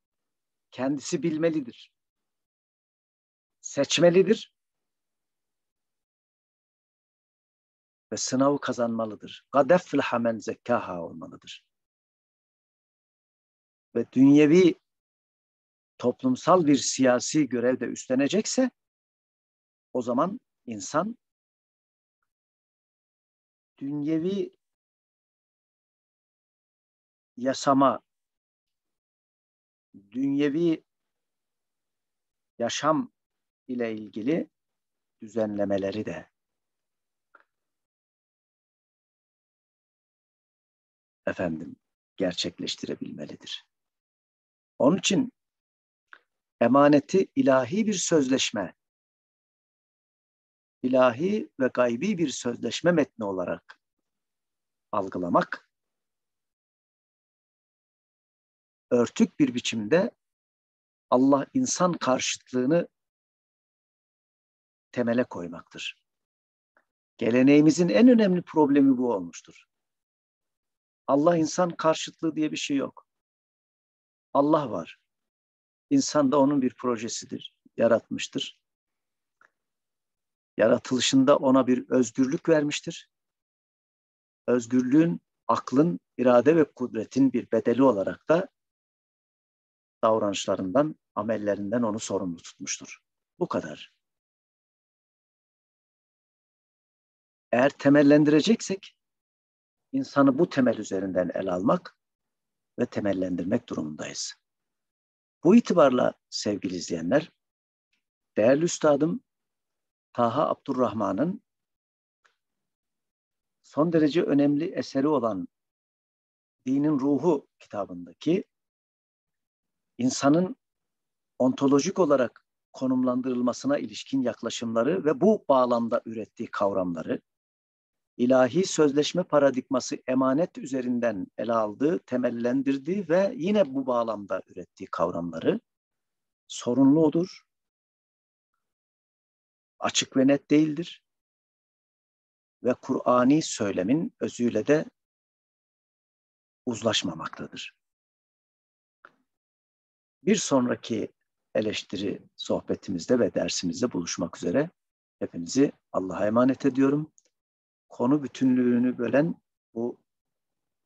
kendisi bilmelidir. Seçmelidir ve sınavı kazanmalıdır. Gadeflaha men zekkaha olmalıdır. Ve dünyevi toplumsal bir siyasi görevde üstlenecekse o zaman insan dünyevi yasama, dünyevi yaşam ile ilgili düzenlemeleri de efendim gerçekleştirebilmelidir. Onun için emaneti ilahi bir sözleşme, ilahi ve gaybi bir sözleşme metni olarak algılamak, örtük bir biçimde Allah insan karşıtlığını temele koymaktır. Geleneğimizin en önemli problemi bu olmuştur. Allah insan karşıtlığı diye bir şey yok. Allah var. İnsan da onun bir projesidir, yaratmıştır. Yaratılışında ona bir özgürlük vermiştir. Özgürlüğün, aklın, irade ve kudretin bir bedeli olarak da davranışlarından, amellerinden onu sorumlu tutmuştur. Bu kadar. Eğer temellendireceksek insanı bu temel üzerinden el almak ve temellendirmek durumundayız. Bu itibarla sevgili izleyenler, değerli üstadım Taha Abdurrahman'ın son derece önemli eseri olan Dinin Ruhu kitabındaki insanın ontolojik olarak konumlandırılmasına ilişkin yaklaşımları ve bu bağlamda ürettiği kavramları ilahi sözleşme paradigması emanet üzerinden ele aldığı, temellendirdiği ve yine bu bağlamda ürettiği kavramları sorunlu odur, açık ve net değildir ve Kur'ani söylemin özüyle de uzlaşmamaktadır. Bir sonraki eleştiri sohbetimizde ve dersimizde buluşmak üzere hepinizi Allah'a emanet ediyorum. Konu bütünlüğünü bölen bu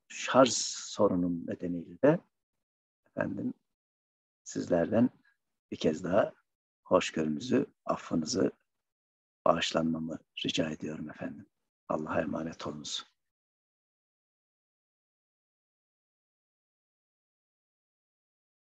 şarj sorunun nedeniyle de efendim sizlerden bir kez daha hoşgörünüzü, affınızı bağışlanmamı rica ediyorum efendim. Allah'a emanet olunuz.